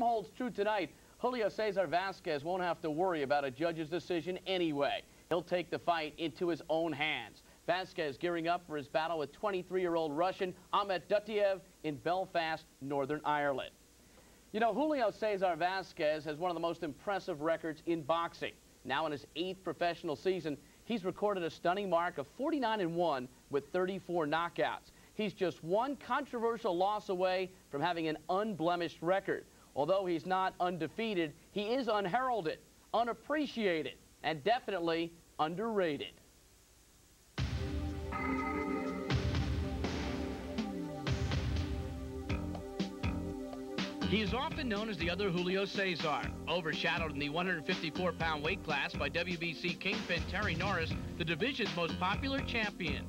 holds true tonight. Julio Cesar Vasquez won't have to worry about a judge's decision anyway. He'll take the fight into his own hands. Vasquez gearing up for his battle with 23-year-old Russian Ahmed Dottuev in Belfast, Northern Ireland. You know, Julio Cesar Vasquez has one of the most impressive records in boxing. Now in his eighth professional season, he's recorded a stunning mark of 49-1 with 34 knockouts. He's just one controversial loss away from having an unblemished record. Although he's not undefeated, he is unheralded, unappreciated, and definitely underrated. He is often known as the other Julio Cesar, overshadowed in the 154-pound weight class by WBC kingpin Terry Norris, the division's most popular champion.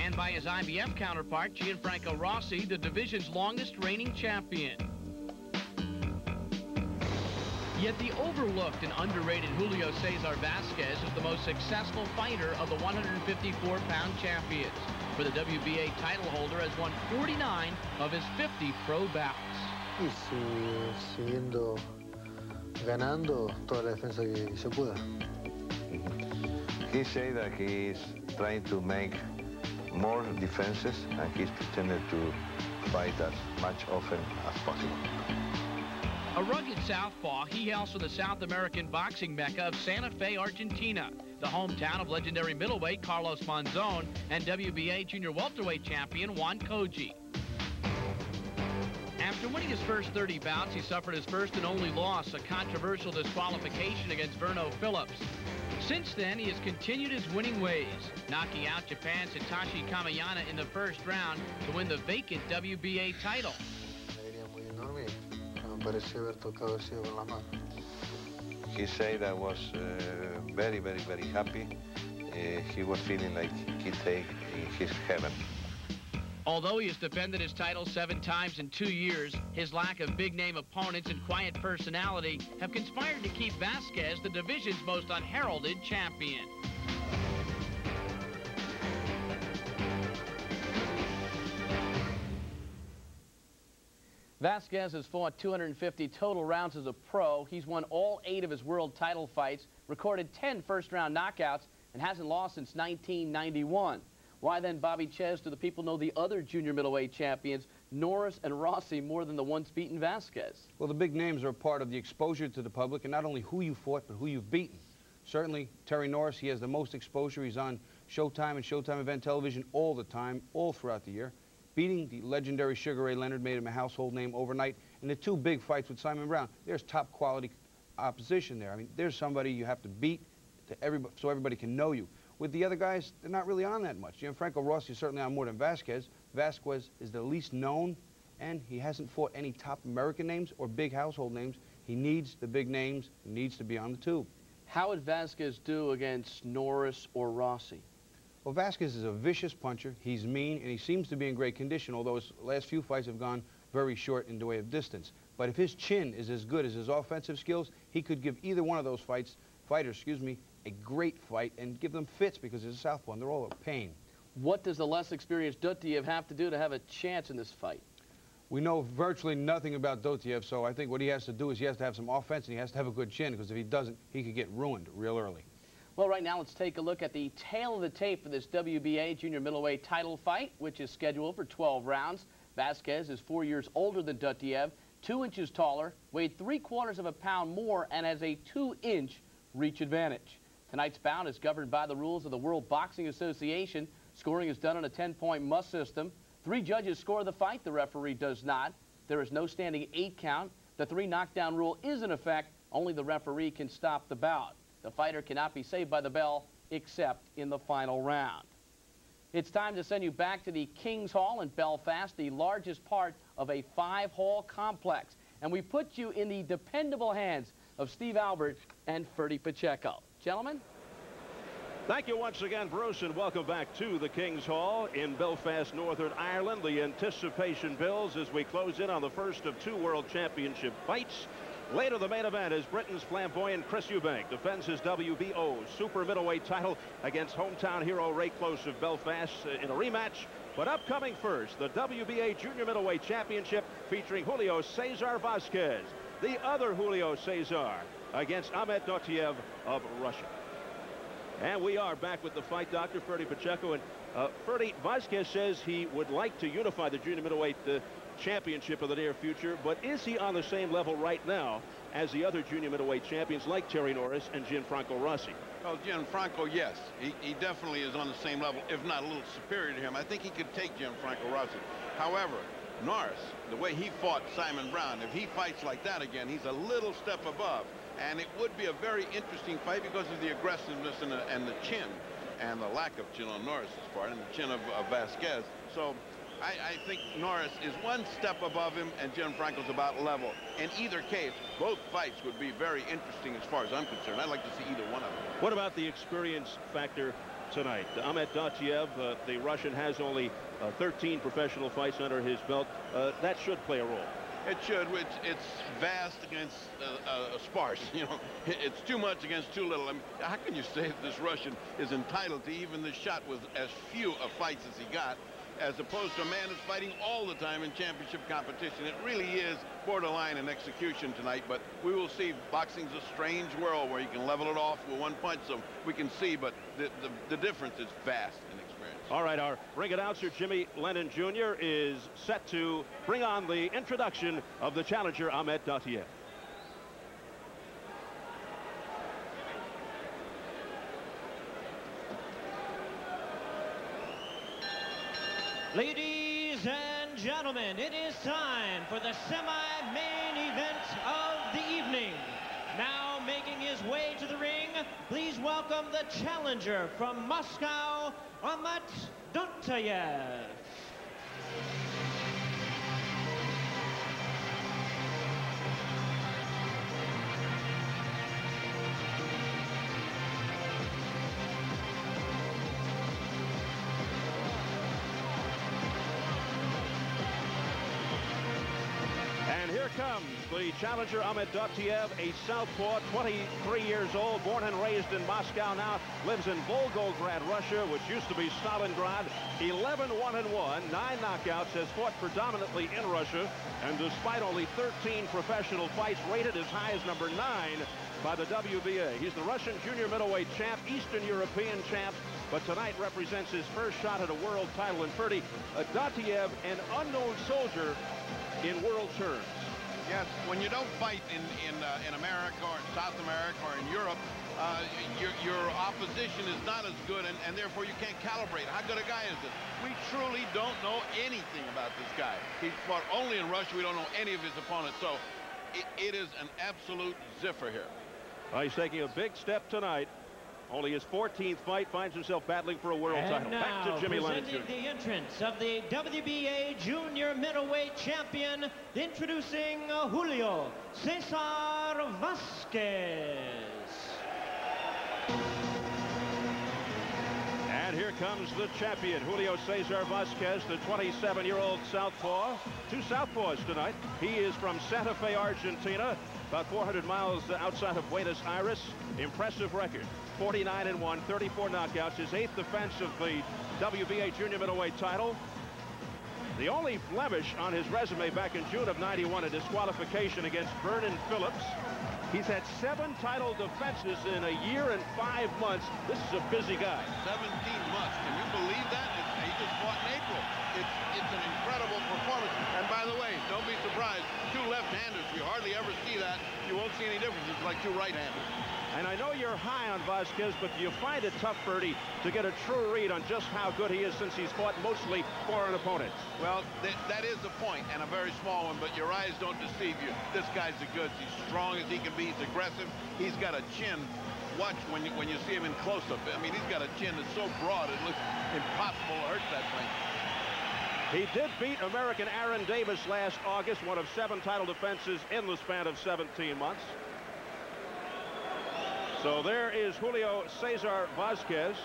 And by his IBF counterpart, Gianfranco Rossi, the division's longest reigning champion. Yet the overlooked and underrated Julio Cesar Vasquez is the most successful fighter of the 154-pound champions. For the WBA title holder has won 49 of his 50 pro bouts. y siguiendo ganando toda la defensa que se pueda. He said that he is trying to make more defenses and he's pretending to fight as much often as possible. A rugged southpaw, he hails from the South American boxing mecca of Santa Fe, Argentina, the hometown of legendary middleweight Carlos Monzon and WBA junior welterweight champion Juan Coggi. After winning his first 30 bouts, he suffered his first and only loss, a controversial disqualification against Verno Phillips. Since then, he has continued his winning ways, knocking out Japan's Hitoshi Kamiyama in the first round to win the vacant WBA title. He said I was uh, very, very, very happy. Uh, he was feeling like he take in his heaven. Although he has defended his title seven times in two years, his lack of big-name opponents and quiet personality have conspired to keep Vasquez the division's most unheralded champion. Vasquez has fought 250 total rounds as a pro. He's won all eight of his world title fights, recorded 10 first-round knockouts, and hasn't lost since 1991. Why then, Bobby Czyz, do the people know the other junior middleweight champions, Norris and Rossi, more than the once beaten Vasquez? Well, the big names are a part of the exposure to the public, and not only who you fought, but who you've beaten. Certainly, Terry Norris, he has the most exposure. He's on Showtime and Showtime event television all the time, all throughout the year. Beating the legendary Sugar Ray Leonard made him a household name overnight. And the two big fights with Simon Brown, there's top quality opposition there. I mean, there's somebody you have to beat to everybody, so everybody can know you. With the other guys, they're not really on that much. Gianfranco Rossi is certainly on more than Vasquez. Vasquez is the least known, and he hasn't fought any top American names or big household names. He needs the big names, needs to be on the tube. How would Vasquez do against Norris or Rossi? Well, Vasquez is a vicious puncher. He's mean, and he seems to be in great condition, although his last few fights have gone very short in the way of distance. But if his chin is as good as his offensive skills, he could give either one of those fights, fighters, excuse me, a great fight and give them fits because he's a southpaw and they're all a pain. What does the less experienced Dottuev have to do to have a chance in this fight? We know virtually nothing about Dottuev, so I think what he has to do is he has to have some offense and he has to have a good chin because if he doesn't, he could get ruined real early. Well, right now, let's take a look at the tale of the tape for this WBA junior middleweight title fight, which is scheduled for 12 rounds. Vasquez is four years older than Dottuev, two inches taller, weighed three quarters of a pound more, and has a two-inch reach advantage. Tonight's bout is governed by the rules of the World Boxing Association. Scoring is done on a 10-point must system. Three judges score the fight. The referee does not. There is no standing eight count. The three knockdown rule is in effect. Only the referee can stop the bout. The fighter cannot be saved by the bell except in the final round. It's time to send you back to the King's Hall in Belfast, the largest part of a five-hall complex. And we put you in the dependable hands of Steve Albert and Ferdy Pacheco. Gentlemen. Thank you once again, Bruce, and welcome back to the King's Hall in Belfast, Northern Ireland. The anticipation builds as we close in on the first of two World Championship fights. Later, the main event is Britain's flamboyant Chris Eubank defends his WBO super middleweight title against hometown hero Ray Close of Belfast in a rematch But upcoming first, the WBA Junior Middleweight Championship featuring Julio Cesar Vasquez, the other Julio Cesar, against Ahmed Dottuev of Russia. And we are back with the fight doctor, Ferdy Pacheco. And uh, Ferdy, Vasquez says he would like to unify the junior middleweight uh, championship in the near future, but is he on the same level right now as the other junior middleweight champions like Terry Norris and Gianfranco Rossi? Well, Gianfranco, yes. He, he definitely is on the same level, if not a little superior to him. I think he could take Gianfranco Rossi. However, Norris, the way he fought Simon Brown, if he fights like that again, he's a little step above. And it would be a very interesting fight because of the aggressiveness and the, and the chin and the lack of chin on Norris's part and the chin of, of Vasquez. So I, I, think Norris is one step above him and Gianfranco's about level. In either case, both fights would be very interesting as far as I'm concerned. I'd like to see either one of them. What about the experience factor tonight? Ahmed Dottuev, uh, the Russian, has only uh, 13 professional fights under his belt. Uh, that should play a role. It should. It's, it's vast against uh, uh, sparse. You know, it's too much against too little. I mean, how can you say that this Russian is entitled to even the shot with as few of fights as he got, as opposed to a man who's fighting all the time in championship competition? It really is borderline in execution tonight, but we will see. Boxing's a strange world where you can level it off with one punch, so we can see, but the, the, the difference is vast in experience. all right, our ring announcer, Jimmy Lennon Jr., is set to bring on the introduction of the challenger, Ahmed Dottuev. Ladies and gentlemen, it is time for the semi-main event of the evening. Now making his way to the ring, please welcome the challenger from Moscow, Ahmed Dottuev. Comes the challenger Ahmed Dottuev, a southpaw, 23 years old, born and raised in Moscow now, lives in Volgograd, Russia, which used to be Stalingrad. 11 1 and 1, nine knockouts, has fought predominantly in Russia, and despite only 13 professional fights, rated as high as number nine by the WBA. He's the Russian junior middleweight champ, Eastern European champ, but tonight represents his first shot at a world title in 30. Uh, Dottuev, an unknown soldier in world terms. Yes, when you don't fight in in uh, in America or in South America or in Europe, uh, your your opposition is not as good, and, and therefore you can't calibrate. How good a guy is this? We truly don't know anything about this guy. He's fought only in Russia. We don't know any of his opponents, so it, it is an absolute ziffer here. Well, he's taking a big step tonight only his 14th fight finds himself battling for a world and title. Now, Back to Jimmy Lennon the entrance of the WBA Junior Middleweight Champion, introducing uh, Julio Cesar Vasquez. And here comes the champion, Julio Cesar Vasquez, the 27-year-old southpaw. Two southpaws tonight. He is from Santa Fe, Argentina, about 400 miles outside of Buenos Aires. Impressive record. 49 and 1, 34 knockouts, his eighth defense of the WBA junior middleweight title. The only blemish on his resume back in June of 91, a disqualification against Vernon Phillips. He's had seven title defenses in a year and five months. This is a busy guy. 17 months. Can you believe that? He just fought in April. It's, it's an incredible performance. And by the way, don't be surprised. Two left-handers. You hardly ever see that. You won't see any difference. It's like two right-handers. And I know you're high on Vasquez, but you find it tough, Ferdy, to get a true read on just how good he is since he's fought mostly foreign opponents? Well, th that is a point, and a very small one, but your eyes don't deceive you. This guy's the goods. He's strong as he can be. He's aggressive. He's got a chin. Watch when you, when you see him in close-up. I mean, he's got a chin that's so broad it looks impossible to hurt that thing. He did beat American Aaron Davis last August, one of seven title defenses in the span of 17 months. So there is Julio Cesar Vasquez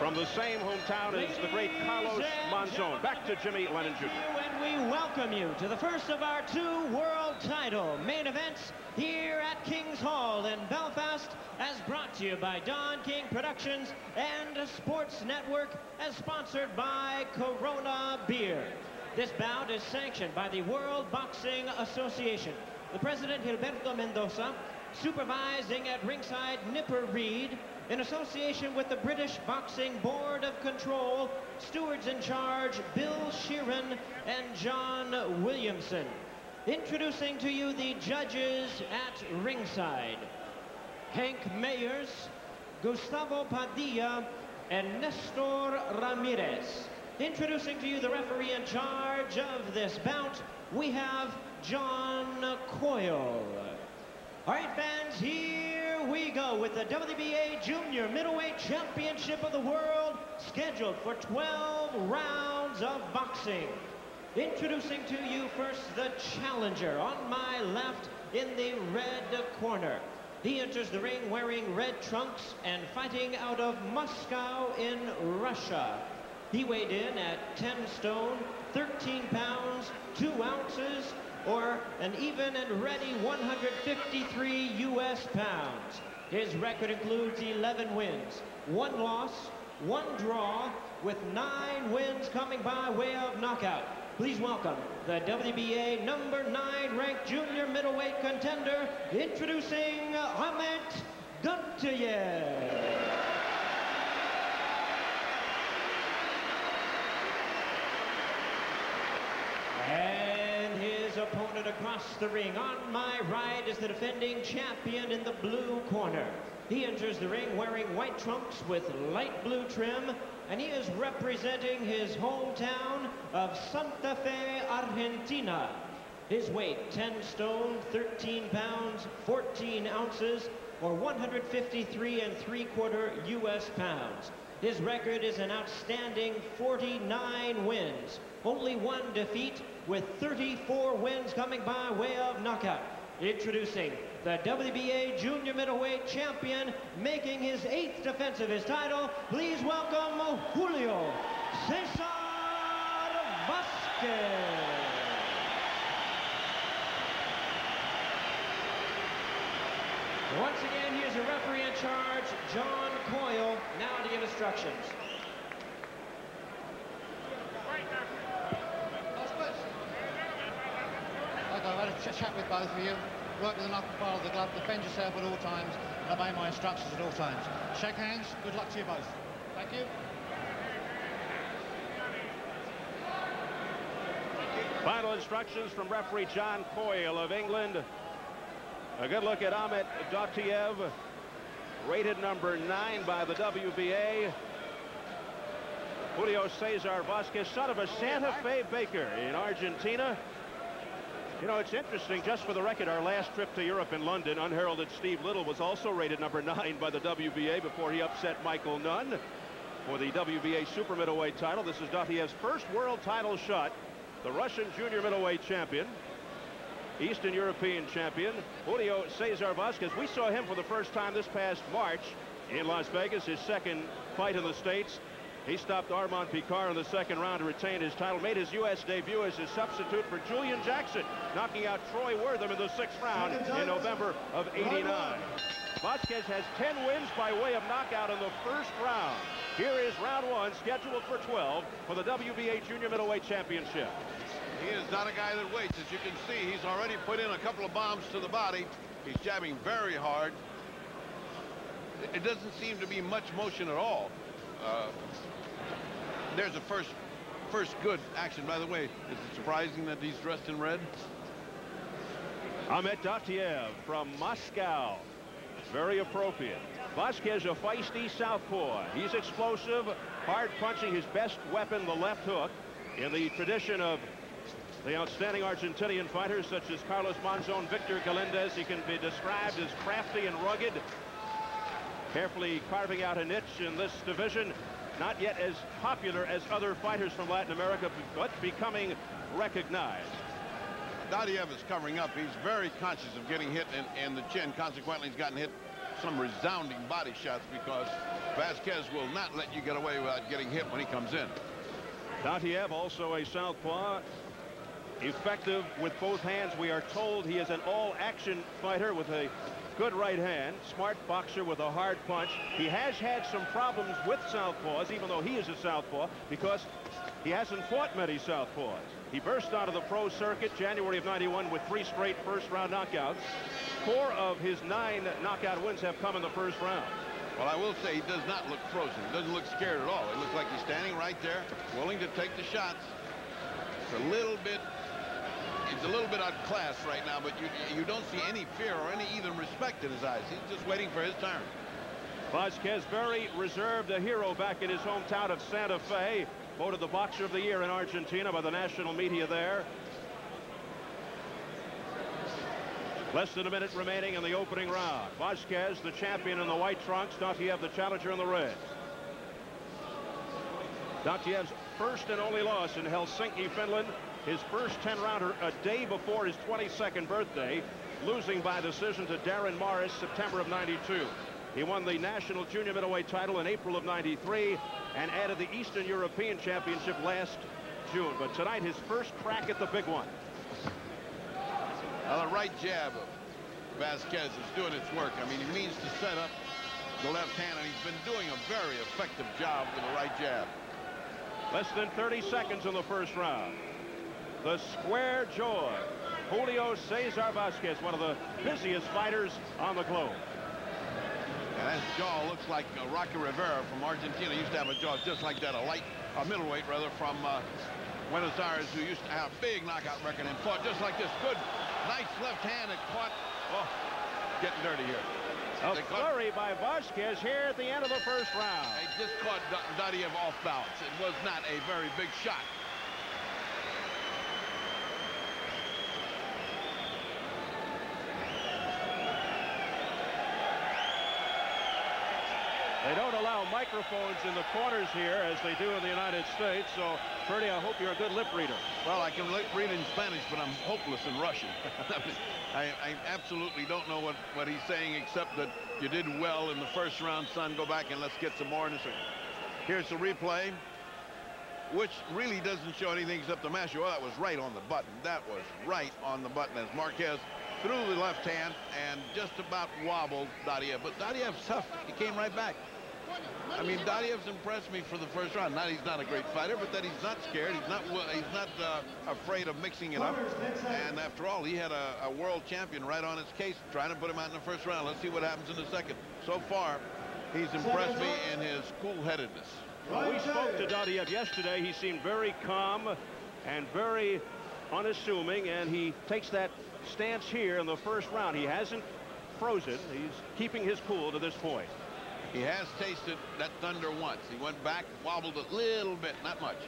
from the same hometown as the great Carlos Monzon. Back to Jimmy Lennon Jr. And we welcome you to the first of our two world title main events here at King's Hall in Belfast as brought to you by Don King Productions and Sports Network as sponsored by Corona Beer. This bout is sanctioned by the World Boxing Association. The president, Gilberto Mendoza, supervising at ringside Nipper Read, in association with the British Boxing Board of Control, stewards in charge Bill Sheeran and John Williamson. Introducing to you the judges at ringside. Hank Mayers, Gustavo Padilla, and Nestor Ramirez. Introducing to you the referee in charge of this bout, we have John Coyle. All right, fans, here we go with the WBA Junior Middleweight Championship of the World, scheduled for 12 rounds of boxing. Introducing to you first the challenger on my left in the red corner. He enters the ring wearing red trunks and fighting out of Moscow in Russia. He weighed in at 10 stone, 13 pounds, 2 ounces, or an even and ready 153 U.S. pounds. His record includes 11 wins, one loss, one draw, with nine wins coming by way of knockout. Please welcome the WBA number nine ranked junior middleweight contender, introducing Ahmed Guntayev. And his opponent across the ring. On my right is the defending champion in the blue corner. He enters the ring wearing white trunks with light blue trim, and he is representing his hometown of Santa Fe, Argentina. His weight, 10 stone, 13 pounds, 14 ounces, or 153 and 3 quarter U.S. pounds. His record is an outstanding 49 wins, only one defeat, with 34 wins coming by way of knockout. Introducing the WBA Junior Middleweight Champion, making his eighth defense of his title, please welcome Julio Cesar Vasquez. Once again, here's a referee in charge, John Coyle, now to give instructions. Okay, I've had a ch- chat with both of you. Work with an upper part of the glove, defend yourself at all times, and obey my instructions at all times. Shake hands, good luck to you both. Thank you. Final instructions from referee John Coyle of England. A good look at Ahmed Dottuev, rated number nine by the WBA. Julio Cesar Vasquez, son of a Santa Fe baker in Argentina. You know, it's interesting, just for the record, our last trip to Europe in London, unheralded Steve Little was also rated number nine by the WBA before he upset Michael Nunn for the WBA super middleweight title. This is Dottuev's first world title shot. The Russian junior middleweight champion, Eastern European champion, Julio Cesar Vasquez. We saw him for the first time this past March in Las Vegas, his second fight in the States. He stopped Armand Picard in the second round to retain his title, made his U.S. debut as his substitute for Julian Jackson, knocking out Troy Wortham in the sixth round in November of 89. Vasquez has 10 wins by way of knockout in the first round. Here is round one, scheduled for 12 for the WBA Junior Middleweight Championship. He is not a guy that waits. As you can see, he's already put in a couple of bombs to the body. He's jabbing very hard. It doesn't seem to be much motion at all. Uh, there's a first first good action. By the way, is it surprising that he's dressed in red? Ahmed Dottuev from Moscow. Very appropriate. Vasquez, a feisty southpaw. He's explosive, hard punching, his best weapon, the left hook. In the tradition of the outstanding Argentinian fighters such as Carlos Monzon, Victor Galindez, he can be described as crafty and rugged. Carefully carving out a niche in this division. Not yet as popular as other fighters from Latin America, but becoming recognized. Dottuev is covering up. He's very conscious of getting hit in, in the chin. Consequently, he's gotten hit some resounding body shots because Vasquez will not let you get away without getting hit when he comes in. Dottuev, also a southpaw, effective with both hands. We are told he is an all-action fighter with a good right hand, smart boxer with a hard punch. He has had some problems with southpaws, even though he is a southpaw, because he hasn't fought many southpaws. He burst out of the pro circuit January of 91 with three straight first-round knockouts. Four of his nine knockout wins have come in the first round. Well, I will say he does not look frozen. He doesn't look scared at all. It looks like he's standing right there, willing to take the shots. It's a little bit he's a little bit outclassed right now, but you you don't see any fear or any even respect in his eyes. He's just waiting for his turn. Vasquez very reserved, a hero back in his hometown of Santa Fe. Voted the Boxer of the Year in Argentina by the national media there. Less than a minute remaining in the opening round. Vasquez, the champion in the white trunks. Dottuev, the challenger in the red. Dottuev's first and only loss in Helsinki, Finland. His first 10-rounder a day before his 22nd birthday, losing by decision to Darren Morris, September of 92. He won the national junior middleweight title in April of 93 and added the Eastern European Championship last June. But tonight, his first crack at the big one. Now, the right jab of Vasquez is doing its work. I mean, he means to set up the left hand, and he's been doing a very effective job with the right jab. Less than 30 seconds in the first round the square jaw. Julio Cesar Vasquez, one of the busiest fighters on the globe. And that jaw looks like uh, Rocky Rivera from Argentina used to have a jaw just like that, a light, a middleweight rather, from uh, Buenos Aires who used to have a big knockout record and fought just like this. Good, nice left hand that caught, oh, getting dirty here. A they flurry caught, by Vasquez here at the end of the first round. They just caught Dottuev off balance. It was not a very big shot. Don't allow microphones in the corners here as they do in the United States. So, Ferdy, I hope you're a good lip reader. Well, I can lip read in Spanish, but I'm hopeless in Russian. I, I, absolutely don't know what, what he's saying except that you did well in the first round, son. Go back and let's get some more. Here's the replay, which really doesn't show anything except the mash. Oh, that was right on the button. That was right on the button as Marquez threw the left hand and just about wobbled Dottuev. But Dottuev's tough. He came right back. I mean, Dottuev's impressed me for the first round. Not he's not a great fighter, but that he's not scared. He's not he's not uh, afraid of mixing it up. And after all, he had a, a, world champion right on his case, trying to put him out in the first round. Let's see what happens in the second. So far, he's impressed me in his cool-headedness. Well, we spoke to Dottuev yesterday. He seemed very calm and very unassuming, and he takes that stance here in the first round. He hasn't frozen. He's keeping his cool to this point. He has tasted that thunder once. He went back, wobbled a little bit, not much.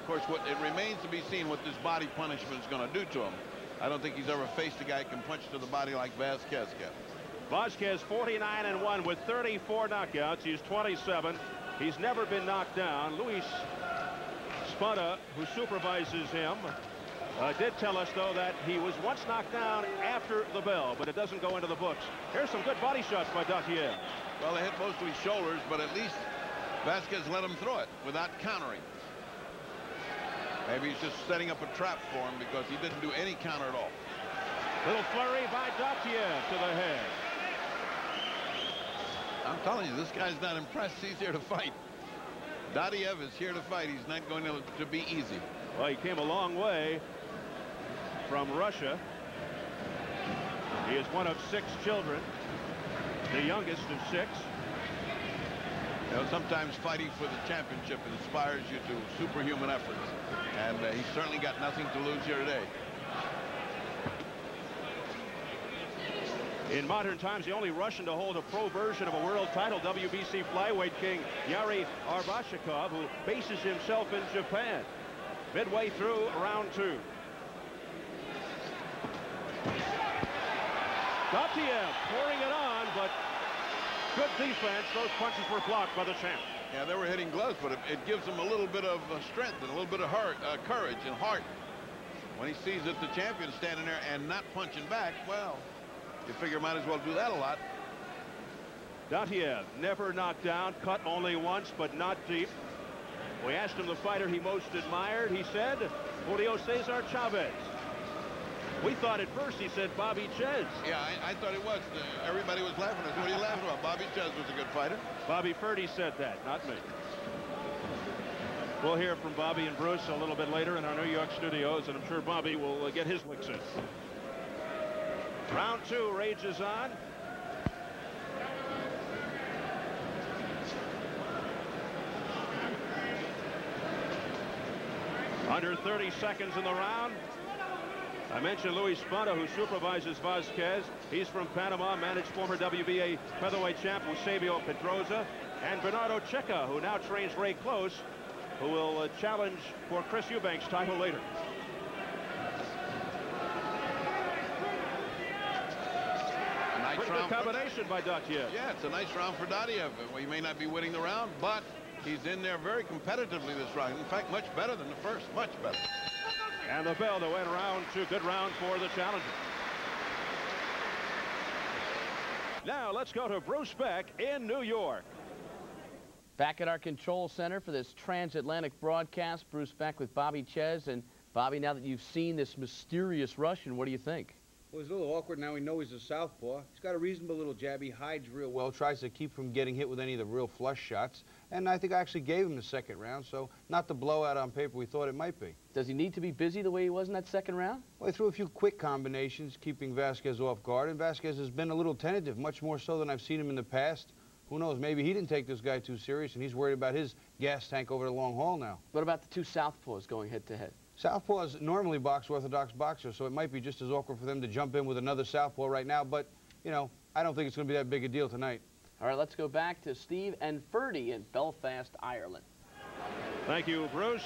Of course, what it remains to be seen what this body punishment is going to do to him. I don't think he's ever faced a guy who can punch to the body like Vasquez can. Vasquez 49 and 1 with 34 knockouts. He's 27. He's never been knocked down. Luis Spada, who supervises him, uh, did tell us, though, that he was once knocked down after the bell, but it doesn't go into the books. Here's some good body shots by Dottuev. Well, they hit most of his shoulders, but at least Vasquez let him throw it without countering. Maybe he's just setting up a trap for him because he didn't do any counter at all. Little flurry by Dottuev to the head. I'm telling you, this guy's not impressed. He's here to fight. Dottuev is here to fight. He's not going to, to be easy. Well, he came a long way from Russia. He is one of six children the youngest of six. You know, sometimes fighting for the championship inspires you to superhuman efforts. And uh, he's certainly got nothing to lose here today. In modern times, the only Russian to hold a pro version of a world title, WBC flyweight king Yuri Arbachakov, who bases himself in Japan. Midway through round two. Dottuev pouring it on, but good defense. Those punches were blocked by the champ. Yeah, they were hitting gloves, but it, it gives him a little bit of uh, strength and a little bit of heart, uh, courage and heart. When he sees that the champion's standing there and not punching back, well, you figure might as well do that a lot. Dottuev never knocked down, cut only once, but not deep. We asked him the fighter he most admired. He said, Julio Cesar Chavez. We thought at first he said Bobby Czyz. Yeah, I, I thought it was. Uh, everybody was laughing. What are you laughing about? Bobby Czyz was a good fighter. Bobby Purdy said that, not me. We'll hear from Bobby and Bruce a little bit later in our New York studios, and I'm sure Bobby will uh, get his licks in. Round two rages on. Under 30 seconds in the round. I mentioned Luis Spada, who supervises Vasquez. He's from Panama, managed former WBA featherweight champ Eusebio Pedroza. And Bernardo Checa, who now trains Ray Close, who will uh, challenge for Chris Eubank's title later. Pretty round good for- combination by Dottuev. Yeah, it's a nice round for Dottuev. Well, he may not be winning the round, but he's in there very competitively this round. In fact, much better than the first. Much better. And the bell to end round two. Good round for the challenger. Now let's go to Bruce Beck in New York. Back at our control center for this transatlantic broadcast, Bruce Beck with Bobby Czyz. And Bobby, now that you've seen this mysterious Russian, what do you think? Well, he's a little awkward now. We know he's a southpaw. He's got a reasonable little jab. He hides real well, tries to keep from getting hit with any of the real flush shots. And I think I actually gave him the second round, so not the blowout on paper we thought it might be. Does he need to be busy the way he was in that second round? Well, he threw a few quick combinations, keeping Vasquez off guard, and Vasquez has been a little tentative, much more so than I've seen him in the past. Who knows, maybe he didn't take this guy too serious, and he's worried about his gas tank over the long haul now. What about the two southpaws going head-to-head? Southpaws normally box orthodox boxers, so it might be just as awkward for them to jump in with another southpaw right now, but, you know, I don't think it's going to be that big a deal tonight. All right, let's go back to Steve and Ferdy in Belfast, Ireland. Thank you, Bruce.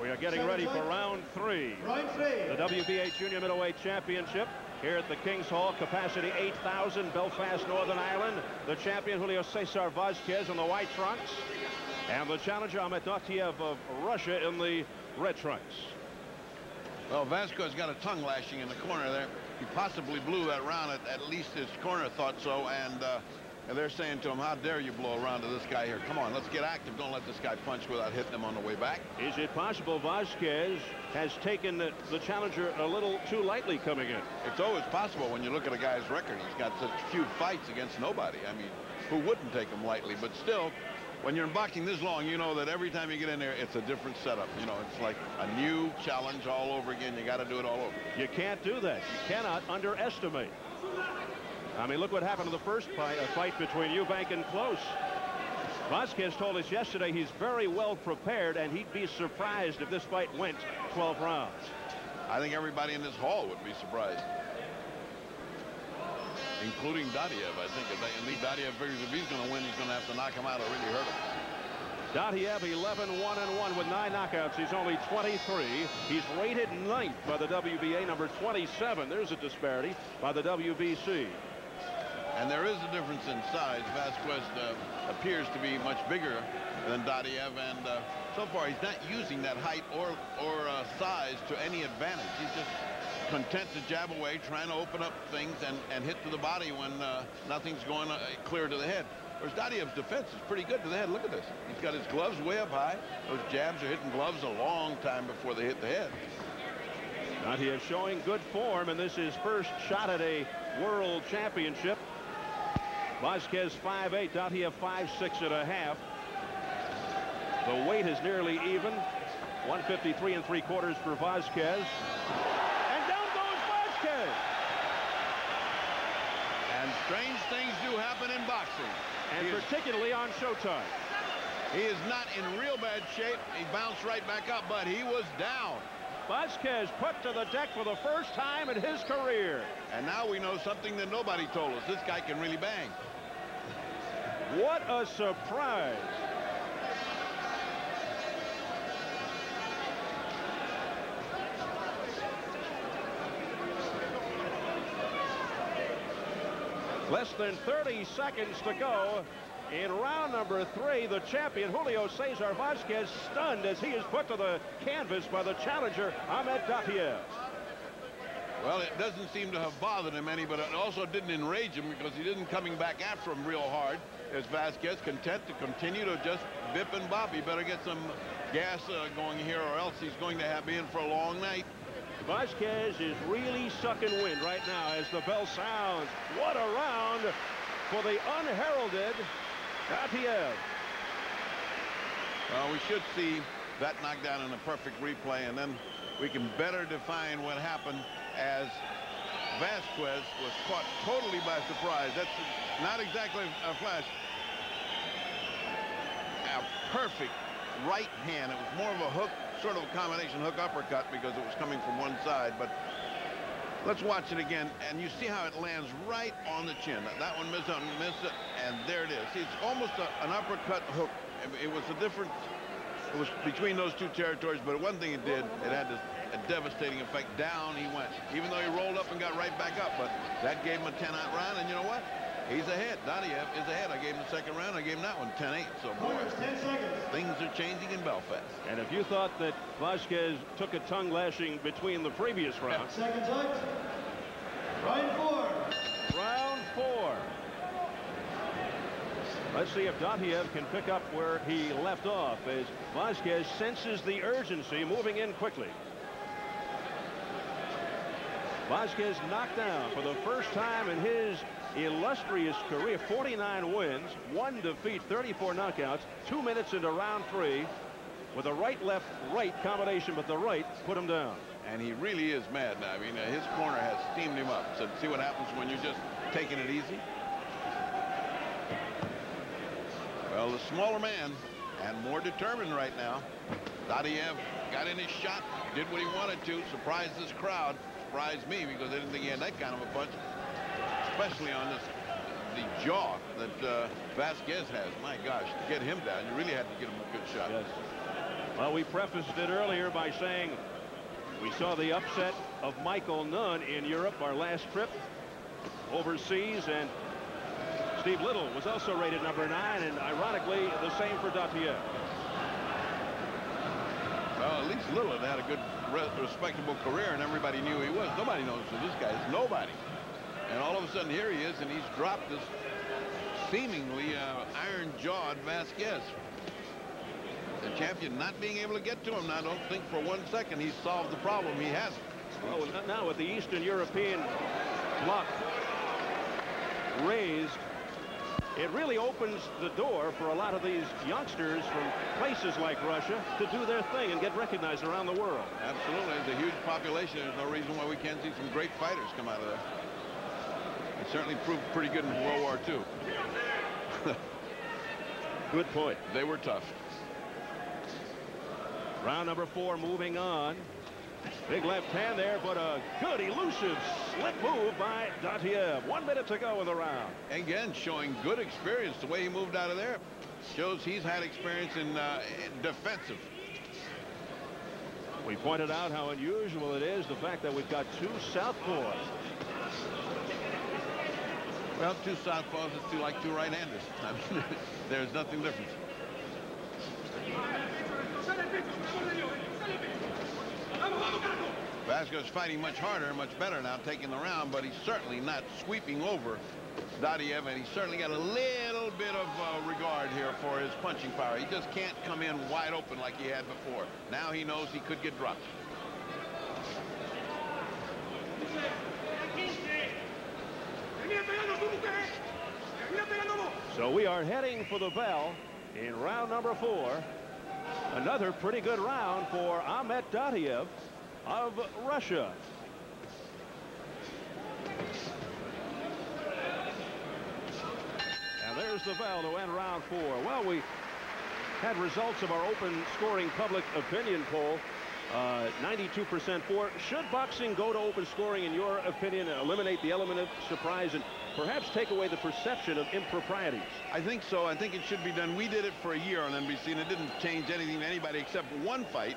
We are getting ready for round three. Round three. The WBA Junior Middleweight Championship here at the King's Hall. Capacity 8,000, Belfast, Northern Ireland. The champion, Julio Cesar Vasquez in the white trunks. And the challenger, Ahmed Dottuev of Russia in the red trunks. Well, Vasquez got a tongue lashing in the corner there. He possibly blew that round. At, at least his corner thought so. And, uh, and they're saying to him, how dare you blow around to this guy here? Come on, let's get active. Don't let this guy punch without hitting him on the way back. Is it possible Vasquez has taken the, the challenger a little too lightly coming in? It's always possible when you look at a guy's record. He's got such few fights against nobody. I mean, who wouldn't take him lightly? But still, when you're in boxing this long, you know that every time you get in there, it's a different setup. You know, it's like a new challenge all over again. You got to do it all over. You can't do that. You cannot underestimate. I mean, look what happened in the first fight, a fight between Eubank and Close. Vasquez told us yesterday he's very well prepared, and he'd be surprised if this fight went 12 rounds. I think everybody in this hall would be surprised. Including Dottuev, I think. I think Dottuev figures if he's going to win, he's going to have to knock him out or really hurt him. Dottuev 11 1 and 1 with nine knockouts. He's only 23. He's rated ninth by the WBA, number 27. There's a disparity by the WBC. And there is a difference in size. Vasquez uh, appears to be much bigger than Dottuev, and uh, so far he's not using that height or or uh, size to any advantage. He's just content to jab away, trying to open up things and, and hit to the body when uh, nothing's going uh, clear to the head. Whereas Dottuev's defense is pretty good to the head. Look at this. He's got his gloves way up high. Those jabs are hitting gloves a long time before they hit the head. Dottuev showing good form, and this is first shot at a world championship. Vasquez 5'8", Dottuev 5'6 and a half. The weight is nearly even. 153 and three quarters for Vasquez. And down goes Vasquez. And strange things do happen in boxing. And He particularly on Showtime. He is not in real bad shape. He bounced right back up, but he was down. Vasquez put to the deck for the first time in his career. And now we know something that nobody told us. This guy can really bang. What a surprise. Less than 30 seconds to go. In round number three, the champion, Julio Cesar Vasquez, stunned as he is put to the canvas by the challenger, Ahmed Dottuev. Well, it doesn't seem to have bothered him any, but it also didn't enrage him because he didn't coming back after him real hard. Is Vasquez content to continue to just bip and bop? He better get some gas uh, going here or else he's going to have be in for a long night. Vasquez is really sucking wind right now as the bell sounds. What a round for the unheralded Dottuev. Well, we should see that knockdown in a perfect replay, and then we can better define what happened as Vasquez was caught totally by surprise. That's not exactly a flash. A perfect right hand. It was more of a hook, sort of a combination hook uppercut because it was coming from one side. But let's watch it again. And you see how it lands right on the chin. That one missed it, missed it, and there it is. It's almost a, an uppercut hook. It, was a different it was between those two territories, but one thing it did, it had this, a devastating effect. Down he went, even though he rolled up and got right back up. But that gave him a 10-out round, and you know what? He's ahead. Dottuev is ahead. I gave him the second round. I gave him that one 10-8. So, boy, things are changing in Belfast. And if you thought that Vasquez took a tongue lashing between the previous rounds. Seconds out. Round four. Round four. Let's see if Dottuev can pick up where he left off as Vasquez senses the urgency moving in quickly. Vasquez knocked down for the first time in his illustrious career. 49 wins one defeat 34 knockouts two minutes into round three. With a right left right combination but the right put him down. And he really is mad now. I mean uh, his corner has steamed him up. So see what happens when you're just taking it easy? Well the smaller man and more determined right now. Dottuev got in his shot did what he wanted to surprised this crowd surprised me because I didn't think he had that kind of a punch especially on this the jaw that uh, Vasquez has. My gosh, to get him down, you really had to get him a good shot. Yes. Well, we prefaced it earlier by saying we saw the upset of Michael Nunn in Europe, our last trip overseas, and Steve Little was also rated number nine, and ironically, the same for Dottuev. Well, at least Little had a good, respectable career, and everybody knew he was. Nobody knows who this guy is. Nobody. And all of a sudden, here he is, and he's dropped this seemingly uh, iron-jawed Vasquez. The champion not being able to get to him. Now, don't think for one second he's solved the problem. He hasn't. Well, now with the Eastern European block raised, it really opens the door for a lot of these youngsters from places like Russia to do their thing and get recognized around the world. Absolutely. There's a huge population. There's no reason why we can't see some great fighters come out of there It certainly proved pretty good in World War II. good point. They were tough. Round number four moving on. Big left hand there, but a good elusive slip move by Dottuev. One minute to go in the round. Again, showing good experience. The way he moved out of there shows he's had experience in, uh, in defensive. We pointed out how unusual it is, the fact that we've got two southpaws well, two southpaws is two like two right-handers. I mean, there's nothing different. Vasquez fighting much harder, much better now, taking the round, but he's certainly not sweeping over Dottuev, and he's certainly got a little bit of uh, regard here for his punching power. He just can't come in wide open like he had before. Now he knows he could get dropped. So we are heading for the bell in round number four. Another pretty good round for Ahmed Dottuev of Russia. And there's the bell to end round four. Well, we had results of our open scoring public opinion poll 92% uh, for. Should boxing go to open scoring, in your opinion, eliminate the element of surprise and perhaps take away the perception of improprieties? I think so. I think it should be done. We did it for a year on NBC, and it didn't change anything to anybody except one fight.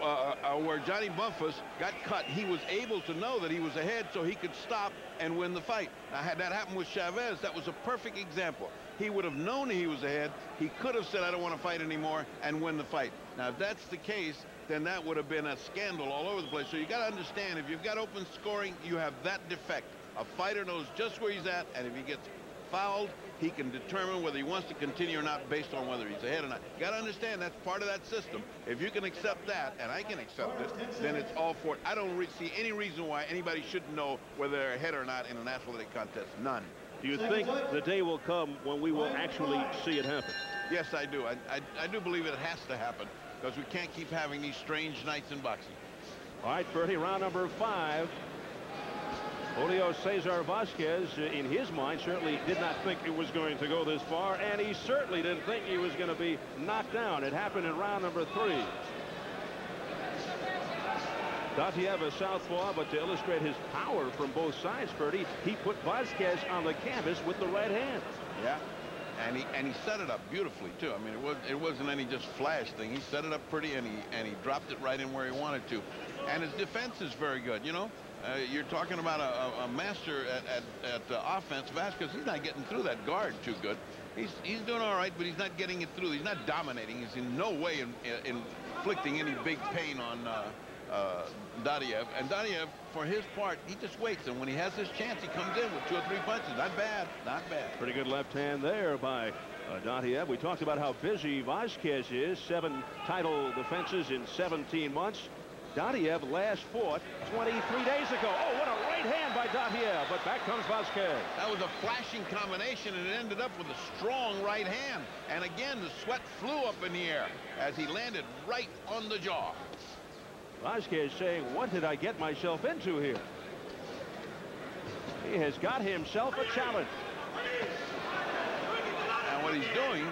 Uh, uh, where Johnny Bumphus got cut, he was able to know that he was ahead so he could stop and win the fight. Now, had that happened with Chavez, that was a perfect example. He would have known he was ahead. He could have said, I don't want to fight anymore, and win the fight. Now, if that's the case, then that would have been a scandal all over the place. So you got to understand, if you've got open scoring, you have that defect. A fighter knows just where he's at, and if he gets fouled, he can determine whether he wants to continue or not based on whether he's ahead or not. You got to understand that's part of that system. If you can accept that, and I can accept it, then it's all for it. I don't see any reason why anybody shouldn't know whether they're ahead or not in an athletic contest. None. Do you think the day will come when we will actually see it happen? Yes, I do. I, I, I do believe it has to happen because we can't keep having these strange nights in boxing. All right, Ferdy, round number five. Julio Cesar Vasquez, uh, in his mind, certainly did not think it was going to go this far, and he certainly didn't think he was going to be knocked down. It happened in round number three. Dottuev a southpaw, but to illustrate his power from both sides, Ferdy, he put Vasquez on the canvas with the right hand. Yeah, and he and he set it up beautifully too. I mean, it was it wasn't any just flash thing. He set it up pretty, and he and he dropped it right in where he wanted to. And his defense is very good. You know, uh, you're talking about a, a master at, at, at uh, offense. Vasquez, he's not getting through that guard too good. He's, he's doing all right, but he's not getting it through. He's not dominating. He's in no way in, in, inflicting any big pain on uh, uh, Dottuev. And Dottuev, for his part, he just waits. And when he has his chance, he comes in with two or three punches. Not bad. Not bad. Pretty good left hand there by uh, Dottuev. We talked about how busy Vasquez is. Seven title defenses in 17 months. Dottuev last fought 23 days ago. Oh, what a right hand by Dottuev, but back comes Vasquez. That was a flashing combination, and it ended up with a strong right hand. And again, the sweat flew up in the air as he landed right on the jaw. Vasquez saying, what did I get myself into here? He has got himself a challenge. And what he's doing,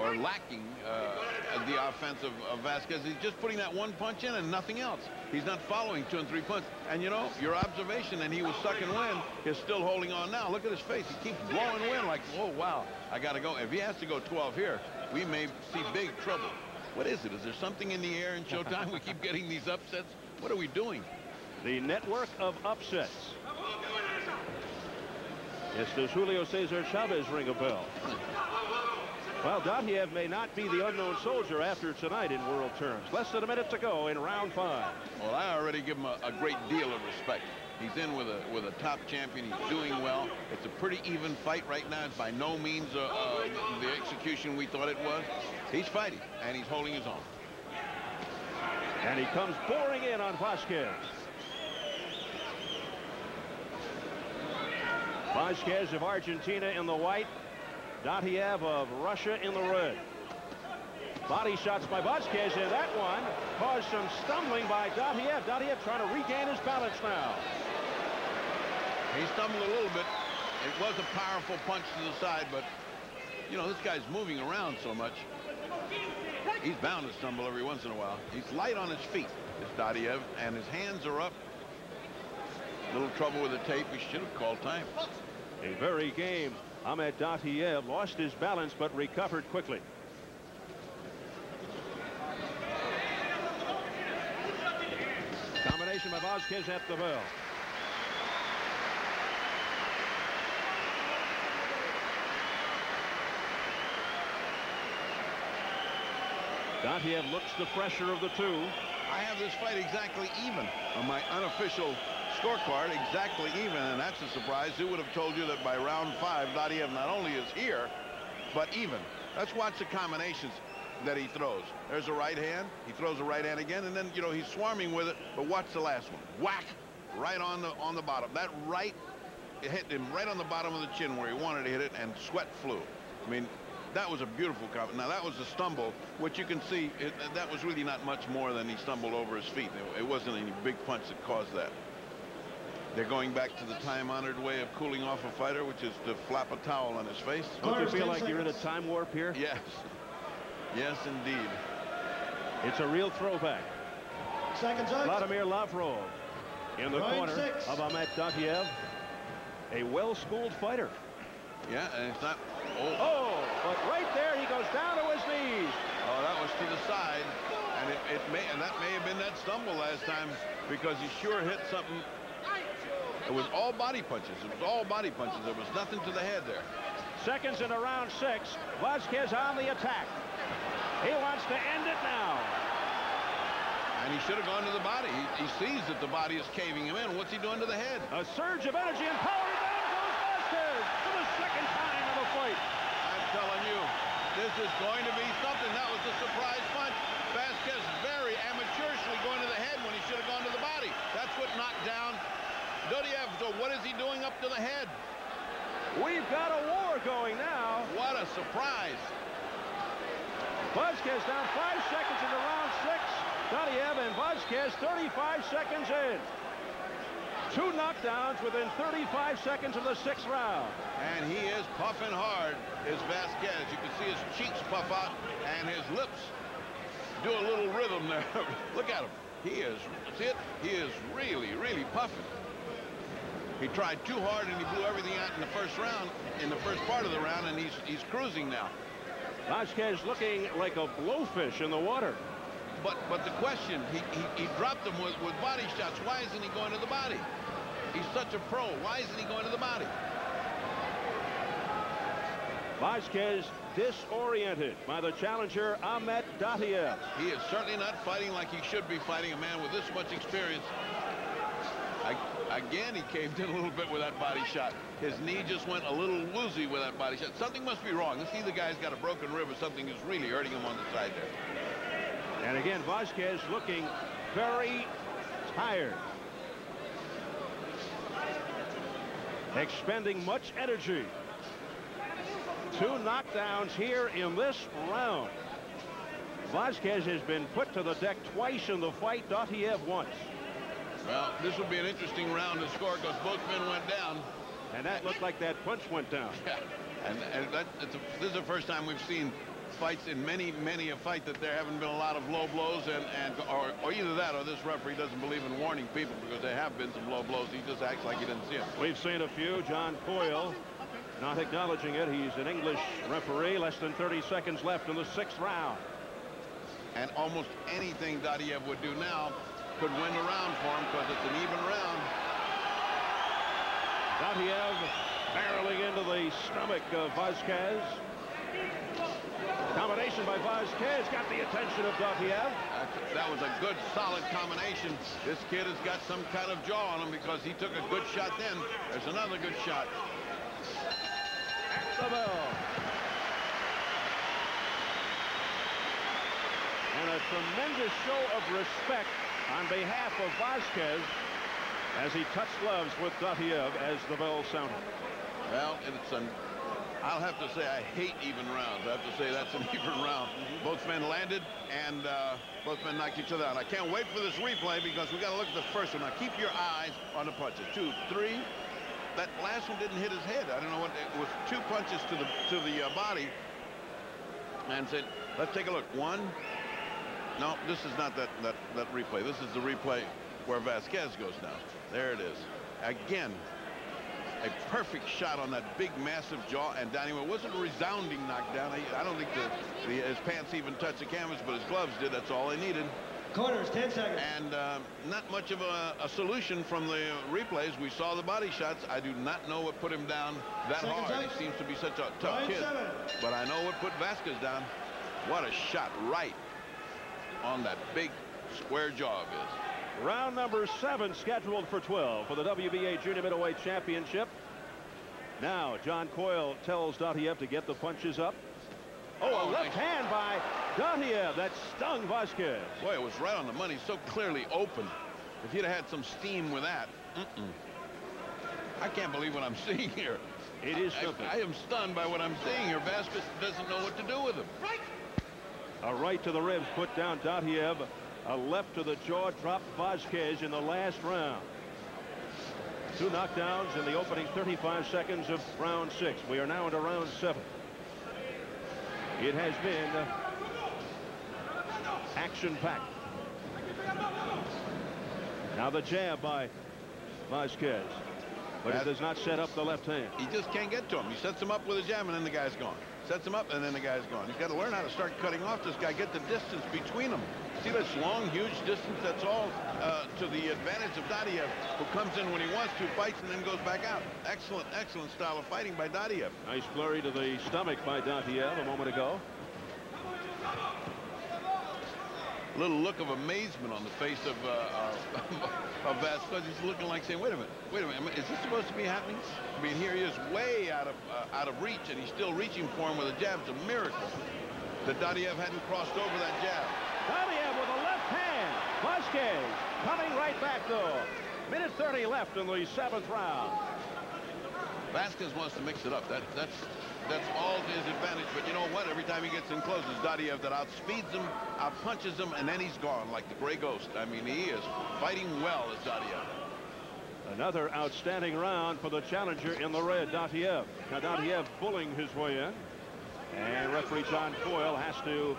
or lacking, uh, the offense of, of Vasquez. He's just putting that one punch in and nothing else. He's not following two and three punches. And you know, your observation, and he was sucking wind, is still holding on now. Look at his face. He keeps blowing wind like, oh, wow, I got to go. If he has to go 12 here, we may see big trouble. What is it? Is there something in the air in Showtime? we keep getting these upsets. What are we doing? The network of upsets. Yes, does Julio Cesar Chavez ring a bell? Well, Dottuev may not be the unknown soldier after tonight in world terms. Less than a minute to go in round five. Well, I already give him a, a great deal of respect. He's in with a with a top champion. He's doing well. It's a pretty even fight right now. It's by no means uh, uh, the execution we thought it was. He's fighting, and he's holding his own. And he comes pouring in on Vasquez. Vasquez of Argentina in the white, Dottuev of Russia in the red. Body shots by Vasquez, and that one caused some stumbling by Dottuev. Dottuev trying to regain his balance now. He stumbled a little bit. It was a powerful punch to the side, but, you know, this guy's moving around so much. He's bound to stumble every once in a while. He's light on his feet, this Dottuev, and his hands are up. A Little trouble with the tape. He should have called time. A very game Ahmed Dottuev lost his balance but recovered quickly. Combination by Vasquez at the bell. Dottuev looks the fresher of the two. I have this fight exactly even on my unofficial scorecard exactly even, and that's a surprise. Who would have told you that by round five, Dottuev not only is here, but even. Let's watch the combinations that he throws. There's a right hand. He throws a right hand again, and then, you know, he's swarming with it. But watch the last one. Whack! Right on the on the bottom. That right it hit him right on the bottom of the chin where he wanted to hit it, and sweat flew. I mean, that was a beautiful comment. Now, that was a stumble, which you can see, it, that was really not much more than he stumbled over his feet. It, it wasn't any big punch that caused that. They're going back to the time-honored way of cooling off a fighter, which is to flap a towel on his face. Don't you feel like you're in a time warp here? Yes. Yes, indeed. It's a real throwback. Seconds out. Vladimir Lavrov in the Round corner six. of Ahmed Dottuev. A well-schooled fighter. Yeah, and it's not... Oh, Oh, but right there he goes down to his knees. oh, that was to the side. And And, it, it may, and that may have been that stumble last time because he sure hit something. It was all body punches. It was all body punches. There was nothing to the head there. Seconds into round six. Vasquez on the attack. He wants to end it now. And he should have gone to the body. He, he sees that the body is caving him in. What's he doing to the head? A surge of energy and power. Down goes Vasquez for the second time in the fight. I'm telling you, this is going to be something. That was a surprise punch. Vasquez very amateurishly going to the head when he should have gone to the body. That's what knocked down Dottuev. So what is he doing up to the head? We've got a war going now. What a surprise. Vasquez down five seconds into round six. Dottuev and Vasquez 35 seconds in. Two knockdowns within 35 seconds of the sixth round. And he is puffing hard, is Vasquez. You can see his cheeks puff out and his lips do a little rhythm there. Look at him. He is, that's it. He is really, really puffing. He tried too hard and he blew everything out in the first round, in the first part of the round, and he's he's cruising now. Vasquez looking like a blowfish in the water. But but the question, he, he, he dropped him with, with body shots. Why isn't he going to the body? He's such a pro. Why isn't he going to the body? Vasquez disoriented by the challenger Ahmed Dottuev. He is certainly not fighting like he should be fighting a man with this much experience. Again, he caved in a little bit with that body shot. His knee just went a little woozy with that body shot. Something must be wrong. Let's see the guy's got a broken rib or something is really hurting him on the side there. And again, Vasquez looking very tired. Expending much energy. Two knockdowns here in this round. Vasquez has been put to the deck twice in the fight. Dottuev once. Well, this will be an interesting round to score because both men went down. And that looked like that punch went down. Yeah. And, and that, a, this is the first time we've seen fights in many, many a fight that there haven't been a lot of low blows and, and or, or either that or this referee doesn't believe in warning people because there have been some low blows. He just acts like he didn't see them. We've seen a few. John Coyle not acknowledging it. He's an English referee. Less than 30 seconds left in the sixth round. And almost anything Dottuev would do now could win the round for him because it's an even round. Dottuev barreling into the stomach of Vasquez. Combination by Vasquez got the attention of Dottuev. That was a good, solid combination. This kid has got some kind of jaw on him because he took a good shot then. There's another good shot. The bell. And a tremendous show of respect on behalf of Vasquez as he touched gloves with Dottuev as the bell sounded. Well, it's an I'll have to say I hate even rounds. I have to say that's an even round. Both men landed and uh, both men knocked each other out. I can't wait for this replay because we got to look at the first one. Now keep your eyes on the punches. Two, three. That last one didn't hit his head. I don't know what it was. Two punches to the to the uh, body. And said, let's take a look. One. No, this is not that that that replay. This is the replay where Vasquez goes down. There it is. Again, a perfect shot on that big, massive jaw and down. It wasn't a resounding knockdown. I, I don't think the, the, his pants even touched the canvas, but his gloves did. That's all they needed. Corners, 10 seconds. And uh, not much of a, a, solution from the replays. We saw the body shots. I do not know what put him down that Second hard. time. He seems to be such a tough Nine, kid. seven. But I know what put Vasquez down. What a shot right on that big square jaw of his. Round number seven scheduled for 12 for the WBA Junior Middleweight Championship. Now, John Coyle tells Dottuev to get the punches up. Oh, a Oh, left nice. hand by Dottuev that stung Vasquez. Boy, it was right on the money. So clearly open. If he'd have had some steam with that. Mm-mm. I can't believe what I'm seeing here. It is I, something. I am stunned by what I'm seeing here. Vasquez doesn't know what to do with him. A right to the ribs put down Dottuev. A left to the jaw dropped Vasquez in the last round. Two knockdowns in the opening 35 seconds of round six. We are now into round seven. It has been uh, action-packed. Now the jab by Vasquez. But it does not set up the left hand. He just can't get to him. He sets him up with a jab, and then the guy's gone. Sets him up, and then the guy's gone. He's got to learn how to start cutting off this guy, get the distance between them. See this long, huge distance? That's all uh, to the advantage of Dottuev, who comes in when he wants to, fights, and then goes back out. Excellent, excellent style of fighting by Dottuev. Nice flurry to the stomach by Dottuev a moment ago. A little look of amazement on the face of, uh, of Vasquez. He's looking like saying, wait a minute, wait a minute, is this supposed to be happening? I mean, here he is way out of uh, out of reach, and he's still reaching for him with a jab. It's a miracle that Dottuev hadn't crossed over that jab. Dottuev with a left hand. Vasquez coming right back, though. Minute 30 left in the seventh round. Vasquez wants to mix it up. That, that's that's all to his advantage. But you know what? Every time he gets in close, it's that outspeeds him, outpunches him, and then he's gone like the gray ghost. I mean, he is fighting well as. Another outstanding round for the challenger in the red, Dottuev. Now, Dottuev bullying his way in. And referee John Coyle has to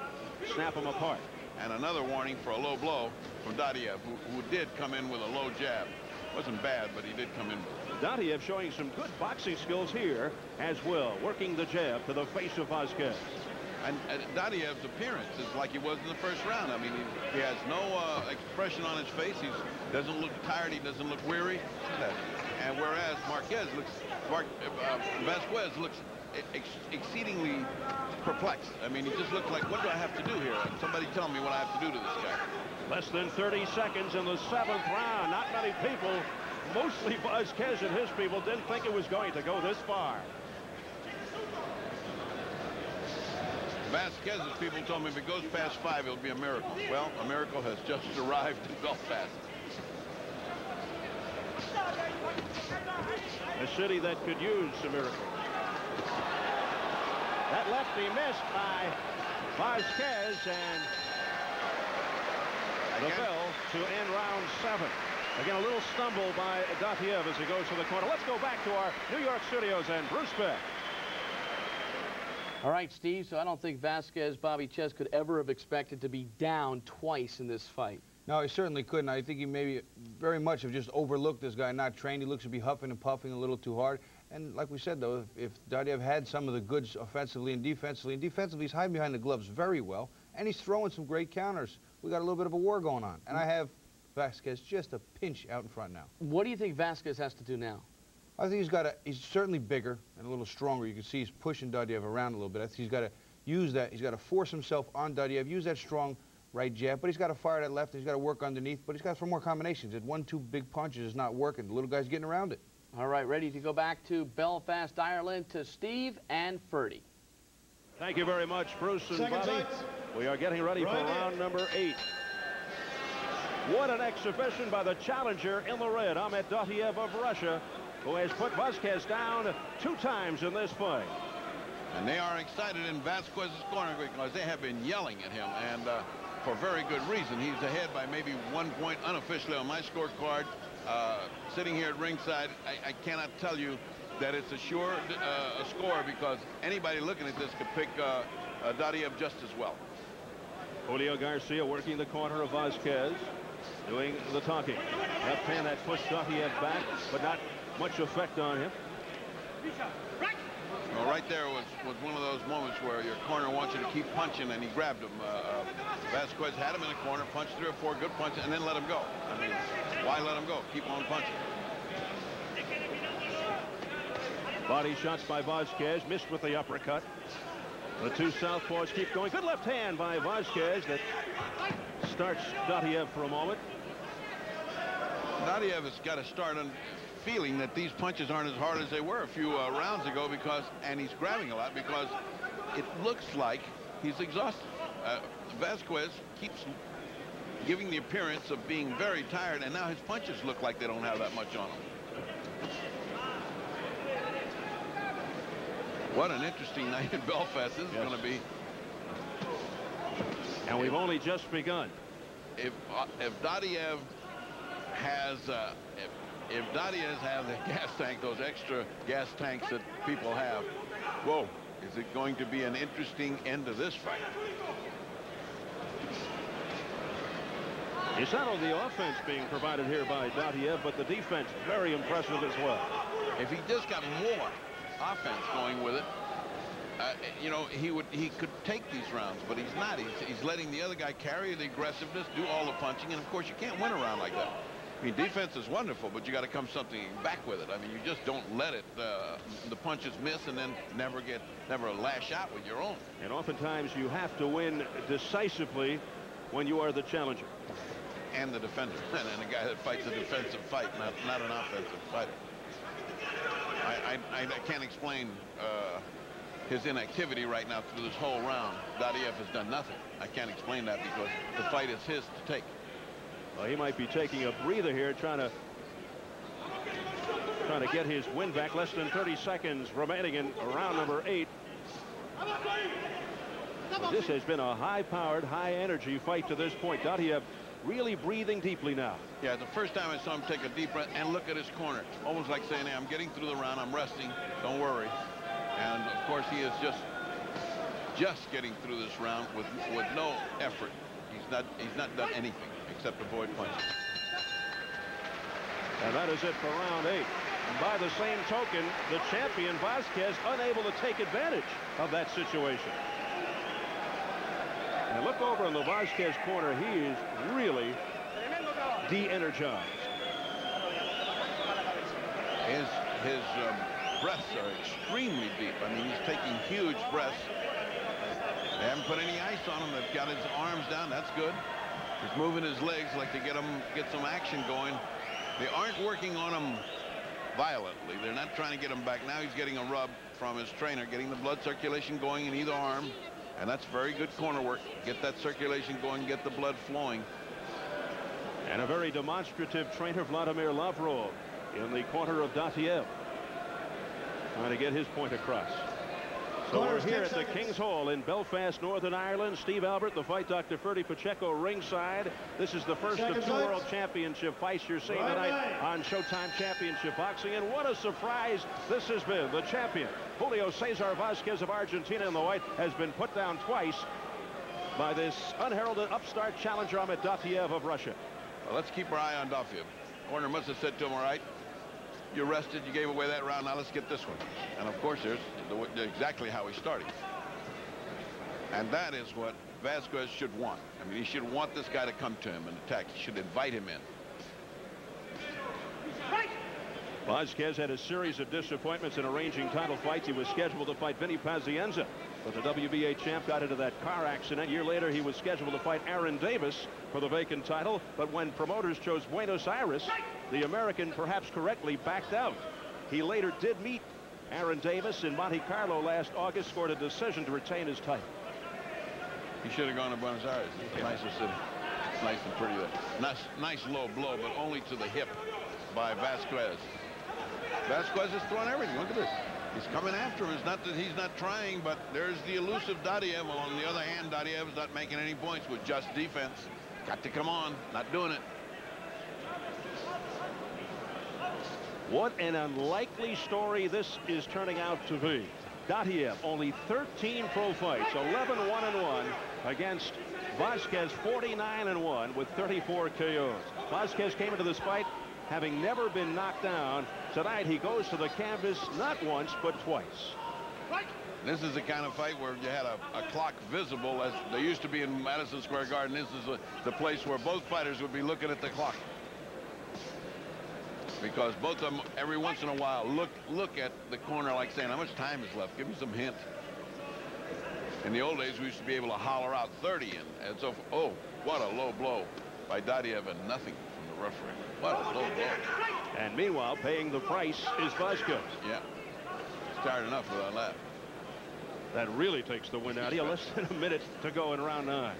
snap him apart. And another warning for a low blow from Dottuev, who, who did come in with a low jab. Wasn't bad, but he did come in. Dottuev showing some good boxing skills here as well, working the jab to the face of Vasquez. And, and Dottuev's appearance is like he was in the first round. I mean, he, he has no uh, expression on his face. He doesn't look tired. He doesn't look weary. And whereas Marquez looks, Mark, uh, Vasquez looks ex exceedingly perplexed. I mean, he just looks like, what do I have to do here? Somebody tell me what I have to do to this guy. Less than 30 seconds in the seventh round. Not many people, mostly Vasquez and his people, didn't think it was going to go this far. Vasquez's people told me if it goes past five, it'll be a miracle. Well, a miracle has just arrived in Belfast. A city that could use a miracle. That lefty missed by Vasquez and the bell to end round seven. Again, a little stumble by Dottuev as he goes to the corner. Let's go back to our New York studios and Bruce Beck. All right, Steve, so I don't think Vasquez, Bobby Czyz could ever have expected to be down twice in this fight. No, he certainly couldn't. I think he maybe very much have just overlooked this guy, not trained. He looks to be huffing and puffing a little too hard. And like we said, though, if, if Dotiev had some of the goods offensively and defensively, and defensively he's hiding behind the gloves very well, and he's throwing some great counters. We got a little bit of a war going on. And I have Vasquez just a pinch out in front now. What do you think Vasquez has to do now? I think he's got to, he's certainly bigger and a little stronger. You can see he's pushing Dottuev around a little bit. I think he's got to use that. He's got to force himself on Dottuev, use that strong right jab, but he's got to fire that left. He's got to work underneath, but he's got some more combinations. That one, two big punches is not working. The little guy's getting around it. All right, ready to go back to Belfast, Ireland, to Steve and Ferdy. Thank you very much, Bruce and Second Bobby. sights. We are getting ready for Right round in. number eight. What an exhibition by the challenger in the red, Ahmed Dottuev of Russia, who has put Vasquez down two times in this fight. And they are excited in Vasquez's corner because they have been yelling at him, and uh, for very good reason. He's ahead by maybe one point unofficially on my scorecard. Uh, sitting here at ringside, I, I cannot tell you that it's a sure uh, a score because anybody looking at this could pick uh, uh, Dottuev just as well. Julio Garcia working the corner of Vasquez, doing the talking. Left hand that pushed Dottuev back, but not much effect on him. Well, right there was, was one of those moments where your corner wants you to keep punching, and he grabbed him. Uh, uh, Vasquez had him in the corner, punched three or four good punches, and then let him go. I mean, why let him go? Keep on punching. Body shots by Vasquez, missed with the uppercut. The two southpaws keep going. Good left hand by Vasquez that starts Dottuev for a moment. Dottuev has got to start on feeling that these punches aren't as hard as they were a few uh, rounds ago because, and he's grabbing a lot because it looks like he's exhausted. Uh, Vasquez keeps giving the appearance of being very tired, and now his punches look like they don't have that much on them. What an interesting night in Belfast this is Yes. going to be. And we've only just begun. If uh, if Dottuev has uh, if if Dottuev has the gas tank, those extra gas tanks that people have, whoa, is it going to be an interesting end to this fight? It's not only the offense being provided here by Dottuev, but the defense very impressive as well. If he just got more offense going with it, uh, you know, he would he could take these rounds, but he's not. He's, he's letting the other guy carry the aggressiveness, do all the punching, and of course you can't win a round like that. I mean, defense is wonderful, but you got to come something back with it. I mean, you just don't let it uh, the punches miss and then never get never lash out with your own. And oftentimes you have to win decisively when you are the challenger. And the defender, and, and a guy that fights a defensive fight, not not an offensive fighter. I I, I can't explain. Uh, his inactivity right now through this whole round. Dottuev has done nothing. I can't explain that because the fight is his to take. Well, he might be taking a breather here, trying to trying to get his win back. Less than 30 seconds remaining in round number eight. But this has been a high-powered, high-energy fight to this point. Dottuev really breathing deeply now. Yeah, the first time I saw him take a deep breath and look at his corner, almost like saying, hey, I'm getting through the round, I'm resting, don't worry. And of course, he is just just getting through this round with with no effort. He's not he's not done anything except avoid punches. And that is it for round eight. And by the same token, the champion Vasquez unable to take advantage of that situation. And look over in the Vasquez corner. He is really de-energized. His his um, breaths are extremely deep. I mean, he's taking huge breaths. They haven't put any ice on him. They've got his arms down. That's good. He's moving his legs like to get him get some action going. They aren't working on him violently. They're not trying to get him back. Now he's getting a rub from his trainer, getting the blood circulation going in either arm. And that's very good corner work. Get that circulation going, get the blood flowing. And a very demonstrative trainer, Vladimir Lavrov, in the corner of Dottuev trying to get his point across. So we're here at the King's Hall in Belfast, Northern Ireland. Steve Albert, the fight doctor, Ferdy Pacheco ringside. This is the first of two World Championship fights you're seeing tonight on Showtime Championship Boxing. And what a surprise this has been. The champion, Julio Cesar Vasquez of Argentina in the white, has been put down twice by this unheralded upstart challenger Ahmed Dottuev of Russia. Well, let's keep our eye on Dottuev. Corner must have said to him, all right, you rested, you gave away that round, now let's get this one. And of course, there's the, exactly how he started. And that is what Vasquez should want. I mean, he should want this guy to come to him and attack. He should invite him in. Vasquez had a series of disappointments in arranging title fights. He was scheduled to fight Vinny Pazienza, but the WBA champ got into that car accident. A year later, he was scheduled to fight Aaron Davis for the vacant title, but when promoters chose Buenos Aires, the American perhaps correctly backed out. He later did meet Aaron Davis in Monte Carlo last August, scored a decision to retain his title. He should have gone to Buenos Aires. Yeah. Nicer city. Nice and pretty there. Nice, nice low blow, but only to the hip by Vasquez. Vasquez has thrown everything. Look at this. He's coming after him. Not that he's not trying, but there's the elusive Dottuev. On the other hand, Dottuev is not making any points with just defense. Got to come on. Not doing it. What an unlikely story this is turning out to be. Dottuev, only 13 pro fights, 11 1-1 against Vasquez, 49 1 with 34 KOs. Vasquez came into this fight having never been knocked down. Tonight he goes to the canvas not once but twice. This is the kind of fight where you had a, a clock visible as they used to be in Madison Square Garden. This is a, the place where both fighters would be looking at the clock. Because both of them, every once in a while, look look at the corner like saying, how much time is left? Give me some hint. In the old days, we used to be able to holler out 30. And, and so, oh, what a low blow by Dottuev and nothing from the referee. What a low blow. And meanwhile, paying the price is Vasquez. Yeah. Tired enough without that. Left. That really takes the wind out of you. Less than a minute to go in round nine.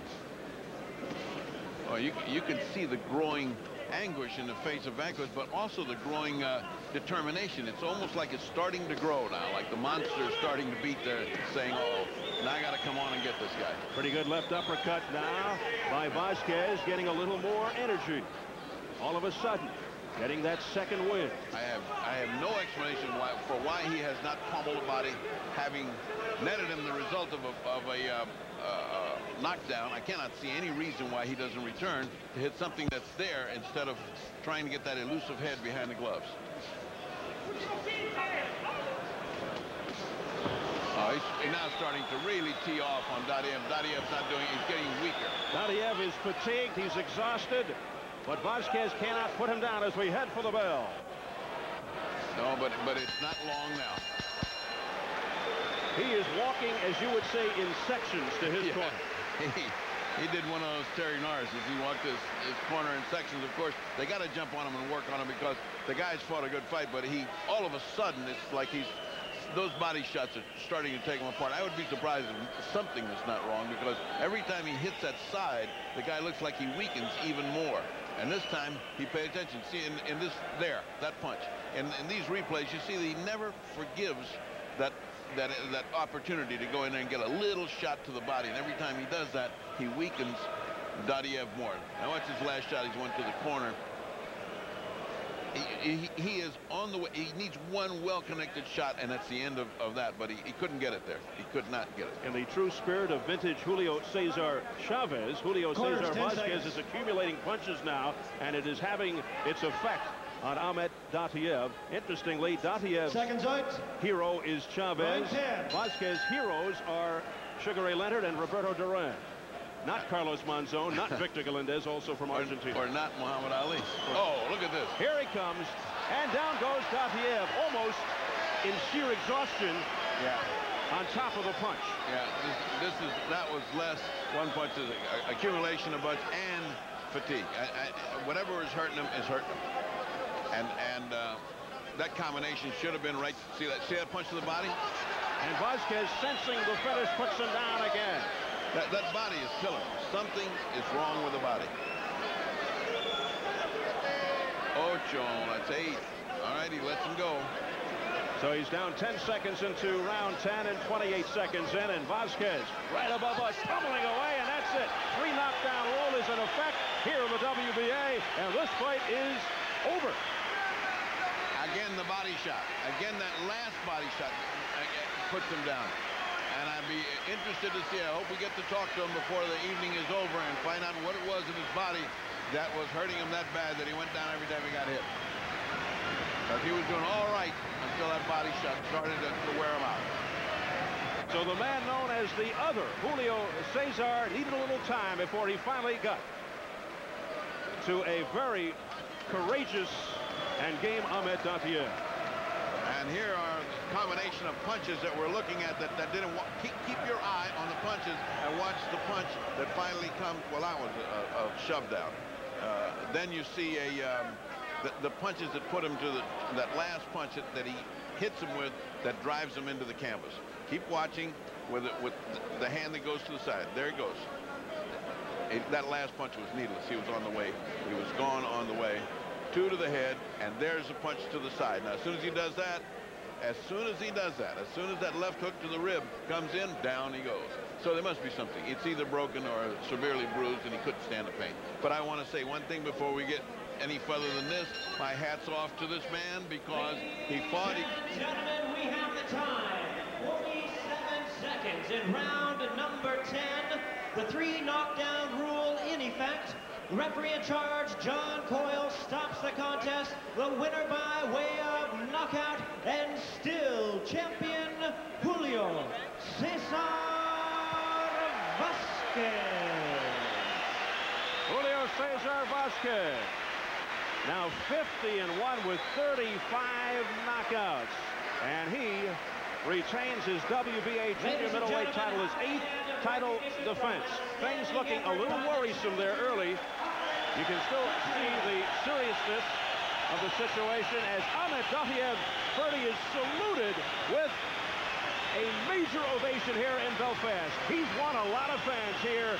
Oh, you, you can see the growing anguish in the face of Vasquez, but also the growing uh, determination. It's almost like it's starting to grow now, like the monster is starting to beat there, saying, oh, now I got to come on and get this guy. Pretty good left uppercut now by Vasquez, getting a little more energy. All of a sudden, getting that second win. I have I have no explanation why, for why he has not pummeled the body, having netted him the result of a, of a uh, uh, knockdown, I cannot see any reason why he doesn't return to hit something that's there instead of trying to get that elusive head behind the gloves. Oh, he's, he's now starting to really tee off on Dottuev. Dottuev's not doing He's getting weaker. Dottuev is fatigued. He's exhausted. But Vasquez cannot put him down as we head for the bell. No, but but it's not long now. He is walking, as you would say, in sections to his Yeah. corner. He, he did one of those Terry Norris as he walked his, his corner in sections. Of course, they got to jump on him and work on him because the guy's fought a good fight, but he, all of a sudden, it's like he's, those body shots are starting to take him apart. I would be surprised if something is not wrong because every time he hits that side, the guy looks like he weakens even more. And this time, he paid attention. See, in, in this, there, that punch. In, in these replays, you see that he never forgives that that that opportunity to go in there and get a little shot to the body. And every time he does that, he weakens Dottuev more. Now watch his last shot. He's went to the corner. He, he, he is on the way. He needs one well-connected shot, and that's the end of, of that. But he, he couldn't get it there. He could not get it. In the true spirit of vintage Julio Cesar Chavez, Julio Corners, Cesar 10 Vasquez is accumulating punches now, and it is having its effect on Ahmed Dottuev. Interestingly, Dottuev Seconds out. hero is Chavez. Round 10. Vasquez heroes are Sugar Ray Leonard and Roberto Duran. Not Carlos Monzon, not Victor Galindez, also from Argentina. or not Muhammad Ali. Oh, look at this. Here he comes, and down goes Dottuev, almost in sheer exhaustion Yeah. on top of the punch. Yeah, this, this is that was less one punch is accumulation of punch and fatigue. I, I, whatever is hurting him is hurting him, and and uh, that combination should have been right. See that? See that punch to the body? And Vasquez, sensing the finish, puts him down again. That that body is killing him. Something is wrong with the body. Ocho, that's eight. All right, he lets him go. So he's down 10 seconds into round 10 and 28 seconds in, and Vasquez right above us, tumbling away, and that's it. Three knockdown rule is in effect here in the WBA, and this fight is over. Again, the body shot. Again, that last body shot uh, puts him down. Be interested to see. I hope we get to talk to him before the evening is over and find out what it was in his body that was hurting him that bad that he went down every time he got hit. But he was doing all right until that body shot started to, to wear him out. So the man known as the other, Julio Cesar, needed a little time before he finally got to a very courageous and game Ahmed Dottuev. And here are combination of punches that we're looking at that, that didn't keep, keep your eye on the punches and watch the punch that finally comes. Well, that was a, a shove down. Uh, then you see a um, the, the punches that put him to the that last punch that, that he hits him with that drives him into the canvas. Keep watching with it, with the, hand that goes to the side. There it goes. It, that last punch was needless. He was on the way. He was gone on the way. Two to the head, and there's a punch to the side. Now, as soon as he does that, as soon as he does that, as soon as that left hook to the rib comes in, down he goes. So there must be something. It's either broken or severely bruised, and he couldn't stand the pain. But I want to say one thing before we get any further than this. My hat's off to this man because he fought. He, Gentlemen, we have the time. 47 seconds in round number 10. The three knockdown rule in effect. Referee in charge, John Coyle, stops the contest. The winner by way of knockout and still champion, Julio Cesar Vasquez. Julio Cesar Vasquez. Now 50 and 1 with 35 knockouts. And he retains his WBA junior middleweight title, his eighth title defense. Things looking a little worrisome there early. You can still see the seriousness of the situation as Ahmed Dottuev Ferdy is saluted with a major ovation here in Belfast. He's won a lot of fans here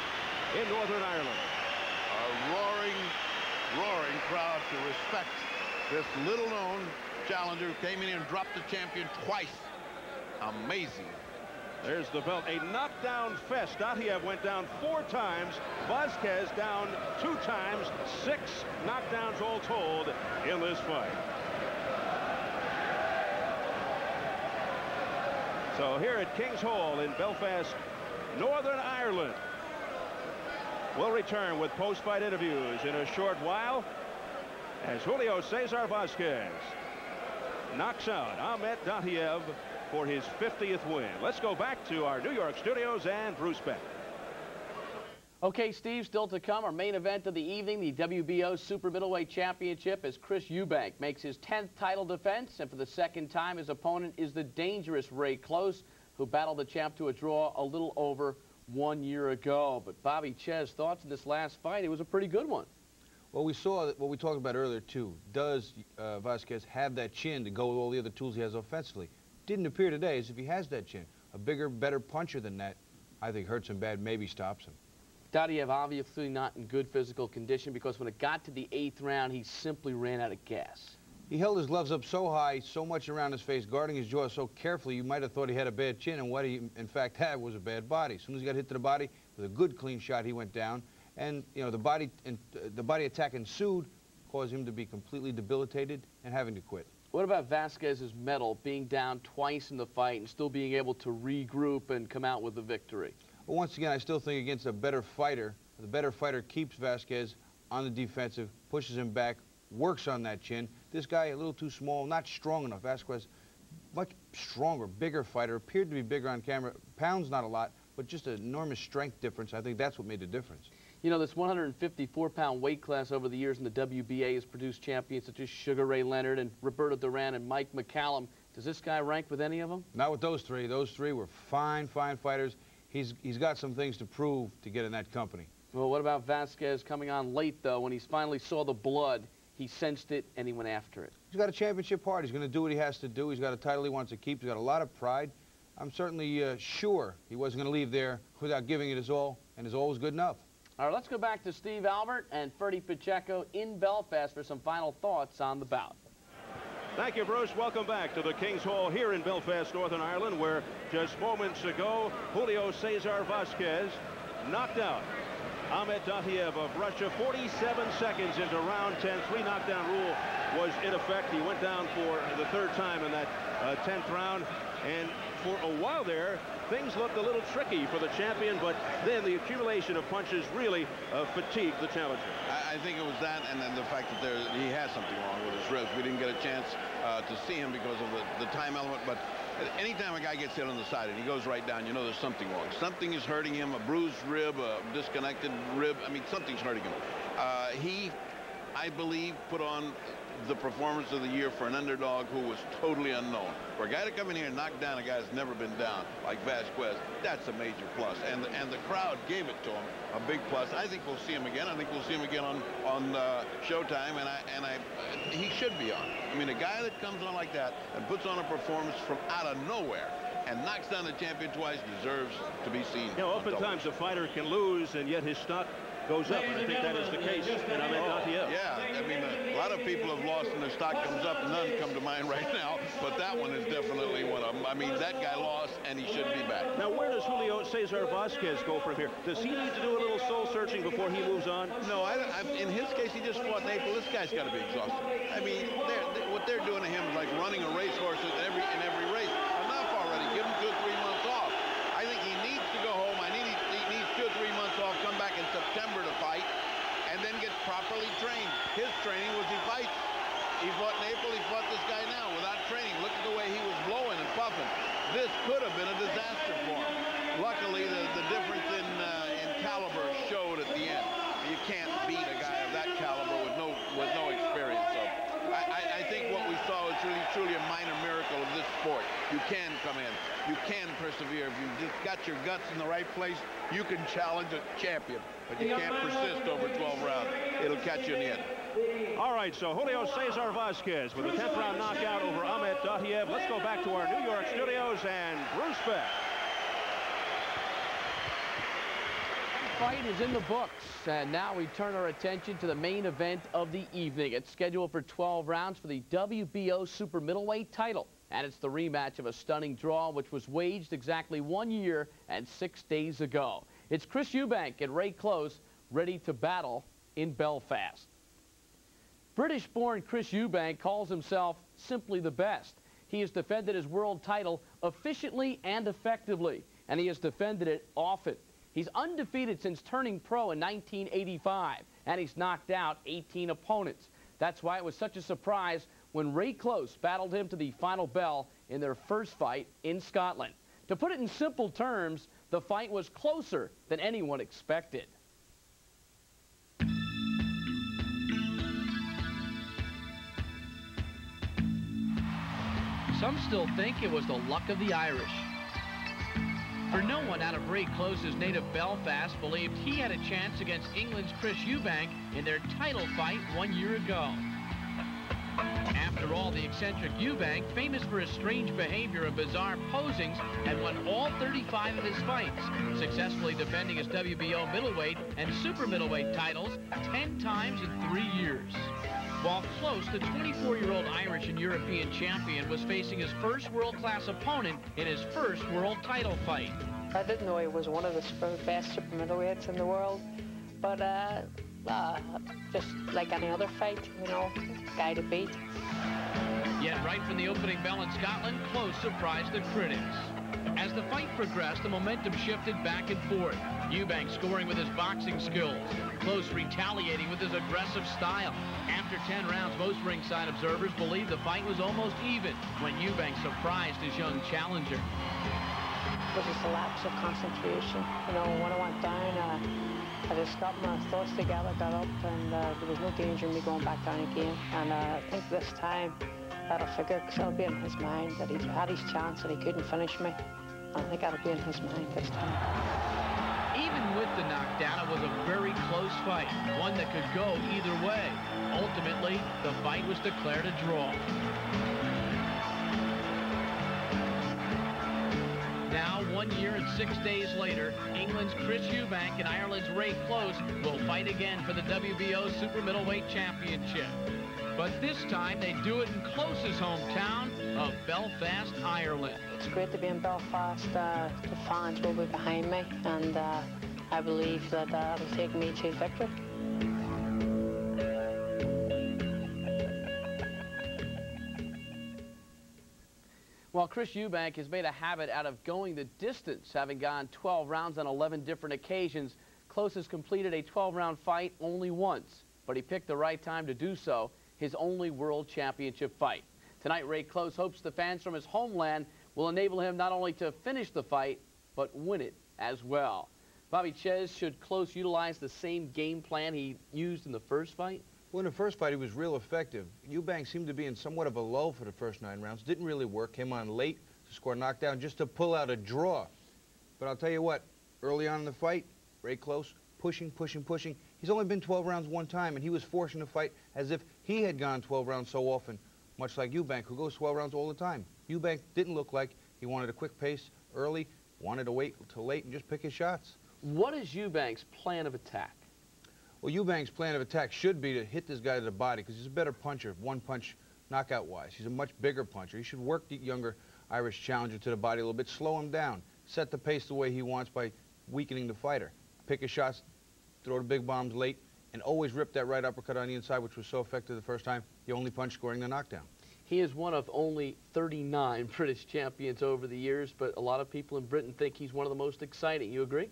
in Northern Ireland. a roaring, roaring crowd to respect this little-known challenger who came in and dropped the champion twice. Amazing. There's the belt. A knockdown fest. Dottuev went down four times. Vasquez down two times. Six knockdowns all told in this fight. So here at King's Hall in Belfast, Northern Ireland. We'll return with post-fight interviews in a short while as Julio Cesar Vasquez knocks out Ahmed Dottuev for his 50th win. Let's go back to our New York studios and Bruce Beck. Okay, Steve, still to come, our main event of the evening, the WBO Super Middleweight Championship, as Chris Eubank makes his 10th title defense, and for the second time, his opponent is the dangerous Ray Close, who battled the champ to a draw a little over one year ago. But Bobby Czyz, thoughts on this last fight? It was a pretty good one. Well, we saw what we talked about earlier, too. Does uh, Vasquez have that chin to go with all the other tools he has offensively? Didn't appear today as if he has that chin. A bigger, better puncher than that, I think hurts him bad, maybe stops him. Dottuev obviously not in good physical condition because when it got to the eighth round, he simply ran out of gas. He held his gloves up so high, so much around his face, guarding his jaw so carefully, you might have thought he had a bad chin, and what he, in fact, had was a bad body. As soon as he got hit to the body, with a good clean shot, he went down. And, you know, the body, uh, the body attack ensued, caused him to be completely debilitated and having to quit. What about Vasquez's medal being down twice in the fight and still being able to regroup and come out with the victory? But once again, I still think against a better fighter, the better fighter keeps Vasquez on the defensive, pushes him back, works on that chin. This guy, a little too small, not strong enough. Vasquez, much stronger, bigger fighter, appeared to be bigger on camera. Pounds, not a lot, but just an enormous strength difference. I think that's what made the difference. You know, this 154-pound weight class over the years in the WBA has produced champions such as Sugar Ray Leonard and Roberto Duran and Mike McCallum. Does this guy rank with any of them? Not with those three. Those three were fine, fine fighters he's, he's got some things to prove to get in that company. Well, what about Vasquez coming on late, though? When he finally saw the blood, he sensed it and he went after it. He's got a championship heart. He's going to do what he has to do. He's got a title he wants to keep. He's got a lot of pride. I'm certainly uh, sure he wasn't going to leave there without giving it his all, and his all was good enough. All right, let's go back to Steve Albert and Ferdy Pacheco in Belfast for some final thoughts on the bout. Thank you, Bruce. Welcome back to the King's Hall here in Belfast, Northern Ireland, where just moments ago, Julio Cesar Vasquez knocked out Ahmed Dottuev of Russia 47 seconds into round 10. Three knockdown rule was in effect. He went down for the third time in that uh, 10th round. And for a while there, things looked a little tricky for the champion, but then the accumulation of punches really uh, fatigued the challenger. I, I, think it was that and then the fact that there, he has something wrong with his ribs. We didn't get a chance uh, to see him because of the, the time element, but anytime a guy gets hit on the side and he goes right down, you know there's something wrong. Something is hurting him, a bruised rib, a disconnected rib. I mean, something's hurting him. Uh, he, I believe, put on the performance of the year for an underdog who was totally unknown. For a guy to come in here and knock down a guy that's never been down, like Vasquez, that's a major plus. And, and the crowd gave it to him, a big plus. I think we'll see him again. I think we'll see him again on, on uh, Showtime, and, I, and I, he should be on. I mean, a guy that comes on like that and puts on a performance from out of nowhere and knocks down the champion twice deserves to be seen. You know, oftentimes a fighter can lose, and yet his stock goes up, and I think that is the case in Ahmed Dottuev. Yeah, I mean, a lot of people have lost and their stock comes up. None come to mind right now, but that one is definitely one of them. I mean, that guy lost, and he should be back. Now, where does Julio Cesar Vasquez go from here? Does he need to do a little soul searching before he moves on? No, I, I, in his case, he just fought Naples. This guy's got to be exhausted. I mean, they're, they, what they're doing to him is like running a racehorse every in every race. Enough already. Give him two or three months off. I think he needs to go home. I need he, he needs two or three months off. Come back in September to fight and then gets properly trained. His training was he fights. He fought Naples, he fought this guy now without training. Look at the way he was blowing and puffing. This could have been a disaster for him. Luckily, the, the difference in, uh, in caliber showed at the end. You a guy of that caliber with no with no experience. So I, I think what we saw was really truly a minor miracle of this sport. You can come in. You can persevere. If you just got your guts in the right place, you can challenge a champion but you can't persist over 12 rounds. It'll catch you in the end. All right, so Julio Cesar Vasquez with a 10th round knockout over Ahmed Dottuev. Let's go back to our New York studios and Bruce Beck. Fight is in the books, and now we turn our attention to the main event of the evening. It's scheduled for 12 rounds for the WBO Super Middleweight title, and it's the rematch of a stunning draw which was waged exactly one year and six days ago. It's Chris Eubank and Ray Close ready to battle in Belfast. British-born Chris Eubank calls himself simply the best. He has defended his world title efficiently and effectively. and he has defended it often. He's undefeated since turning pro in 1985, and he's knocked out 18 opponents. That's why it was such a surprise when Ray Close battled him to the final bell in their first fight in Scotland. To put it in simple terms, the fight was closer than anyone expected. Some still think it was the luck of the Irish. For no one out of Ray Close's native Belfast believed he had a chance against England's Chris Eubank in their title fight one year ago. After all, the eccentric Eubank, famous for his strange behavior and bizarre posings, had won all 35 of his fights, successfully defending his WBO middleweight and super middleweight titles 10 times in three years. While Close, the 24-year-old Irish and European champion, was facing his first world-class opponent in his first world title fight. I didn't know he was one of the best super middleweights in the world, but uh, uh, just like any other fight, you know, guy to beat. Yet right from the opening bell in Scotland, Close surprised the critics. As the fight progressed, the momentum shifted back and forth. Eubank scoring with his boxing skills. Close retaliating with his aggressive style. After 10 rounds, most ringside observers believed the fight was almost even when Eubank surprised his young challenger. It was just a lapse of concentration. You know, when I went down, uh, I just got my thoughts together, got up, and uh, there was no danger in me going back down again. And uh, I think this time, that'll figure, because it'll be in his mind that he had his chance and he couldn't finish me. I think that'll be in his mind this time. Even with the knockdown, it was a very close fight, one that could go either way. Ultimately, the fight was declared a draw. Now, one year and six days later, England's Chris Eubank and Ireland's Ray Close will fight again for the WBO Super Middleweight Championship. But this time, they do it in Close's hometown of Belfast, Ireland. It's great to be in Belfast. Uh, the fans will be behind me, and uh, I believe that uh, it'll take me to victory. While Chris Eubank has made a habit out of going the distance, having gone 12 rounds on 11 different occasions, Close has completed a 12-round fight only once, but he picked the right time to do so, his only world championship fight. Tonight, Ray Close hopes the fans from his homeland will enable him not only to finish the fight, but win it as well. Bobby Czyz, should Close utilize the same game plan he used in the first fight? Well, in the first fight, he was real effective. Eubank seemed to be in somewhat of a lull for the first nine rounds. Didn't really work. Came on late to score a knockdown just to pull out a draw. But I'll tell you what, early on in the fight, Ray Close, pushing, pushing, pushing. He's only been 12 rounds one time, and he was forcing the fight as if he had gone 12 rounds so often, much like Eubank, who goes 12 rounds all the time. Eubank didn't look like he wanted a quick pace early, wanted to wait till late and just pick his shots. What is Eubank's plan of attack? Well, Eubank's plan of attack should be to hit this guy to the body because he's a better puncher, one punch knockout-wise. He's a much bigger puncher. He should work the younger Irish challenger to the body a little bit, slow him down, set the pace the way he wants by weakening the fighter. Pick his shots, throw the big bombs late, and always ripped that right uppercut on the inside, which was so effective the first time, the only punch scoring the knockdown. He is one of only 39 British champions over the years, but a lot of people in Britain think he's one of the most exciting. You agree?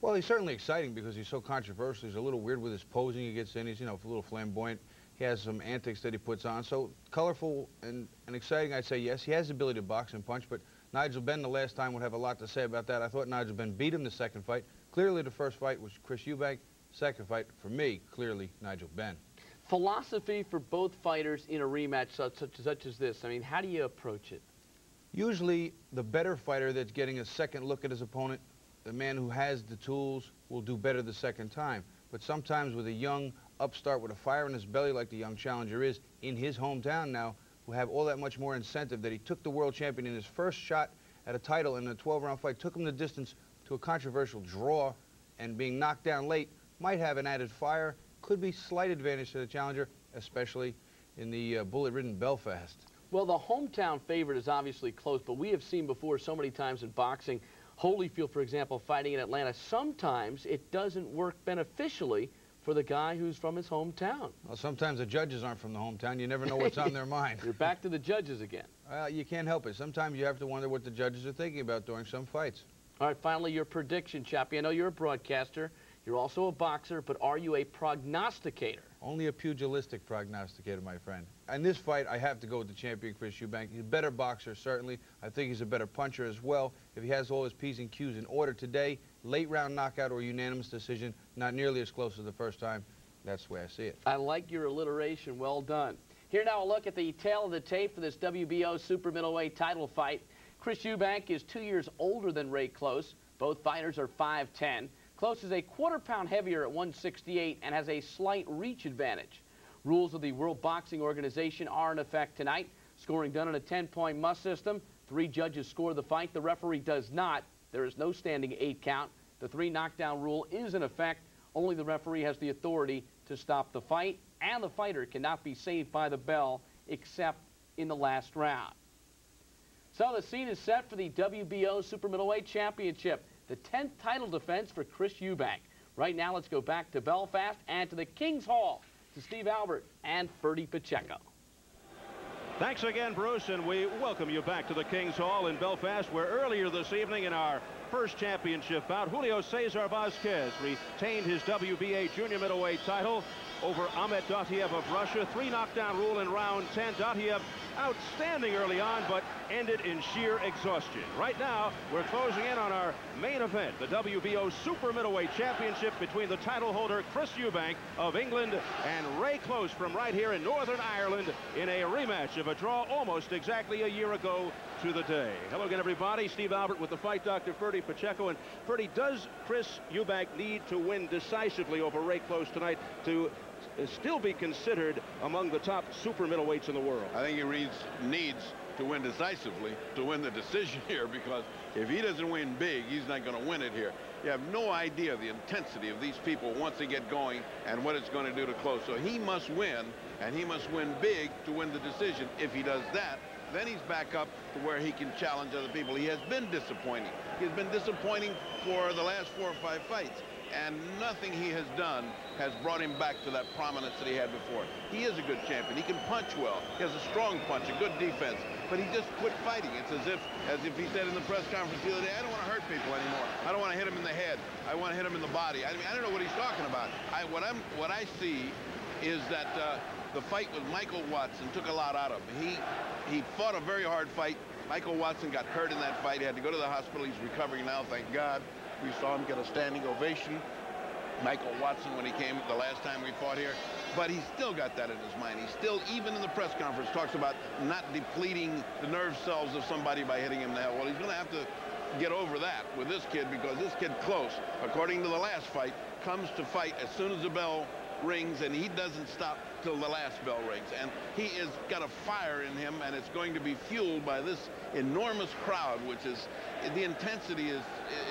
Well, he's certainly exciting because he's so controversial. He's a little weird with his posing he gets in. He's, you know, a little flamboyant. He has some antics that he puts on. So colorful and, and exciting, I'd say yes. He has the ability to box and punch, but Nigel Benn the last time would have a lot to say about that. I thought Nigel Benn beat him the second fight. Clearly the first fight was Chris Eubank. Second fight, for me, clearly Nigel Benn. Philosophy for both fighters in a rematch such, such, such as this, I mean, how do you approach it? Usually the better fighter that's getting a second look at his opponent the man who has the tools will do better the second time. But sometimes with a young upstart with a fire in his belly like the young challenger is in his hometown now, will have all that much more incentive that he took the world champion in his first shot at a title in a 12-round fight, took him the distance to a controversial draw, and being knocked down late might have an added fire, could be slight advantage to the challenger, especially in the uh, bullet-ridden Belfast. Well, the hometown favorite is obviously close, but we have seen before so many times in boxing Holyfield, for example, fighting in Atlanta, sometimes it doesn't work beneficially for the guy who's from his hometown. Well, sometimes the judges aren't from the hometown. You never know what's on their mind. You're back to the judges again. Well, you can't help it. Sometimes you have to wonder what the judges are thinking about during some fights. All right, finally, your prediction, Chappie. I know you're a broadcaster. You're also a boxer, but are you a prognosticator? Only a pugilistic prognosticator, my friend. In this fight, I have to go with the champion, Chris Eubank. He's a better boxer, certainly. I think he's a better puncher as well. If he has all his P's and Q's in order today, late round knockout or unanimous decision, not nearly as close as the first time. That's the way I see it. I like your alliteration. Well done. Here now a look at the tale of the tape for this WBO super middleweight title fight. Chris Eubank is two years older than Ray Close. Both fighters are 5'10". Close is a quarter pound heavier at 168 and has a slight reach advantage. Rules of the World Boxing Organization are in effect tonight. Scoring done on a 10-point must system. Three judges score the fight. The referee does not. There is no standing eight count. The three knockdown rule is in effect. Only the referee has the authority to stop the fight, and the fighter cannot be saved by the bell except in the last round. So the scene is set for the WBO Super Middleweight Championship the 10th title defense for Chris Eubank. Right now, let's go back to Belfast and to the King's Hall to Steve Albert and Ferdy Pacheco. Thanks again, Bruce, and we welcome you back to the King's Hall in Belfast, where earlier this evening in our first championship bout, Julio Cesar Vasquez retained his WBA junior middleweight title over Ahmed Dottuev of Russia. Three knockdown rule in round 10. Dotiev outstanding early on, but ended in sheer exhaustion. Right now, we're closing in on our main event, the WBO Super Middleweight Championship between the title holder Chris Eubank of England and Ray Close from right here in Northern Ireland in a rematch of a draw almost exactly a year ago to the day. Hello again, everybody. Steve Albert with the fight doctor, Ferdy Pacheco. And Ferdy, does Chris Eubank need to win decisively over Ray Close tonight to uh, still be considered among the top super middleweights in the world? I think he reads, needs to win decisively to win the decision here because if he doesn't win big, he's not going to win it here. You have no idea the intensity of these people once they get going and what it's going to do to close. So he must win, and he must win big to win the decision. If he does that, then he's back up to where he can challenge other people. He has been disappointing. He's been disappointing for the last four or five fights and nothing he has done has brought him back to that prominence that he had before. He is a good champion. He can punch well. He has a strong punch, a good defense, but he just quit fighting. It's as if, as if he said in the press conference the other day, I don't want to hurt people anymore. I don't want to hit him in the head. I want to hit him in the body. I mean, I don't know what he's talking about. I, what I'm, what I see is that uh, the fight with Michael Watson took a lot out of him. He, he fought a very hard fight. Michael Watson got hurt in that fight. He had to go to the hospital. He's recovering now, thank God. We saw him get a standing ovation. Michael Watson when he came the last time we fought here. But he's still got that in his mind. He still, even in the press conference, talks about not depleting the nerve cells of somebody by hitting him head. Well, he's going to have to get over that with this kid because this kid close, according to the last fight, comes to fight as soon as the bell rings and he doesn't stop till the last bell rings. And he has got a fire in him and it's going to be fueled by this enormous crowd, which is, the intensity is,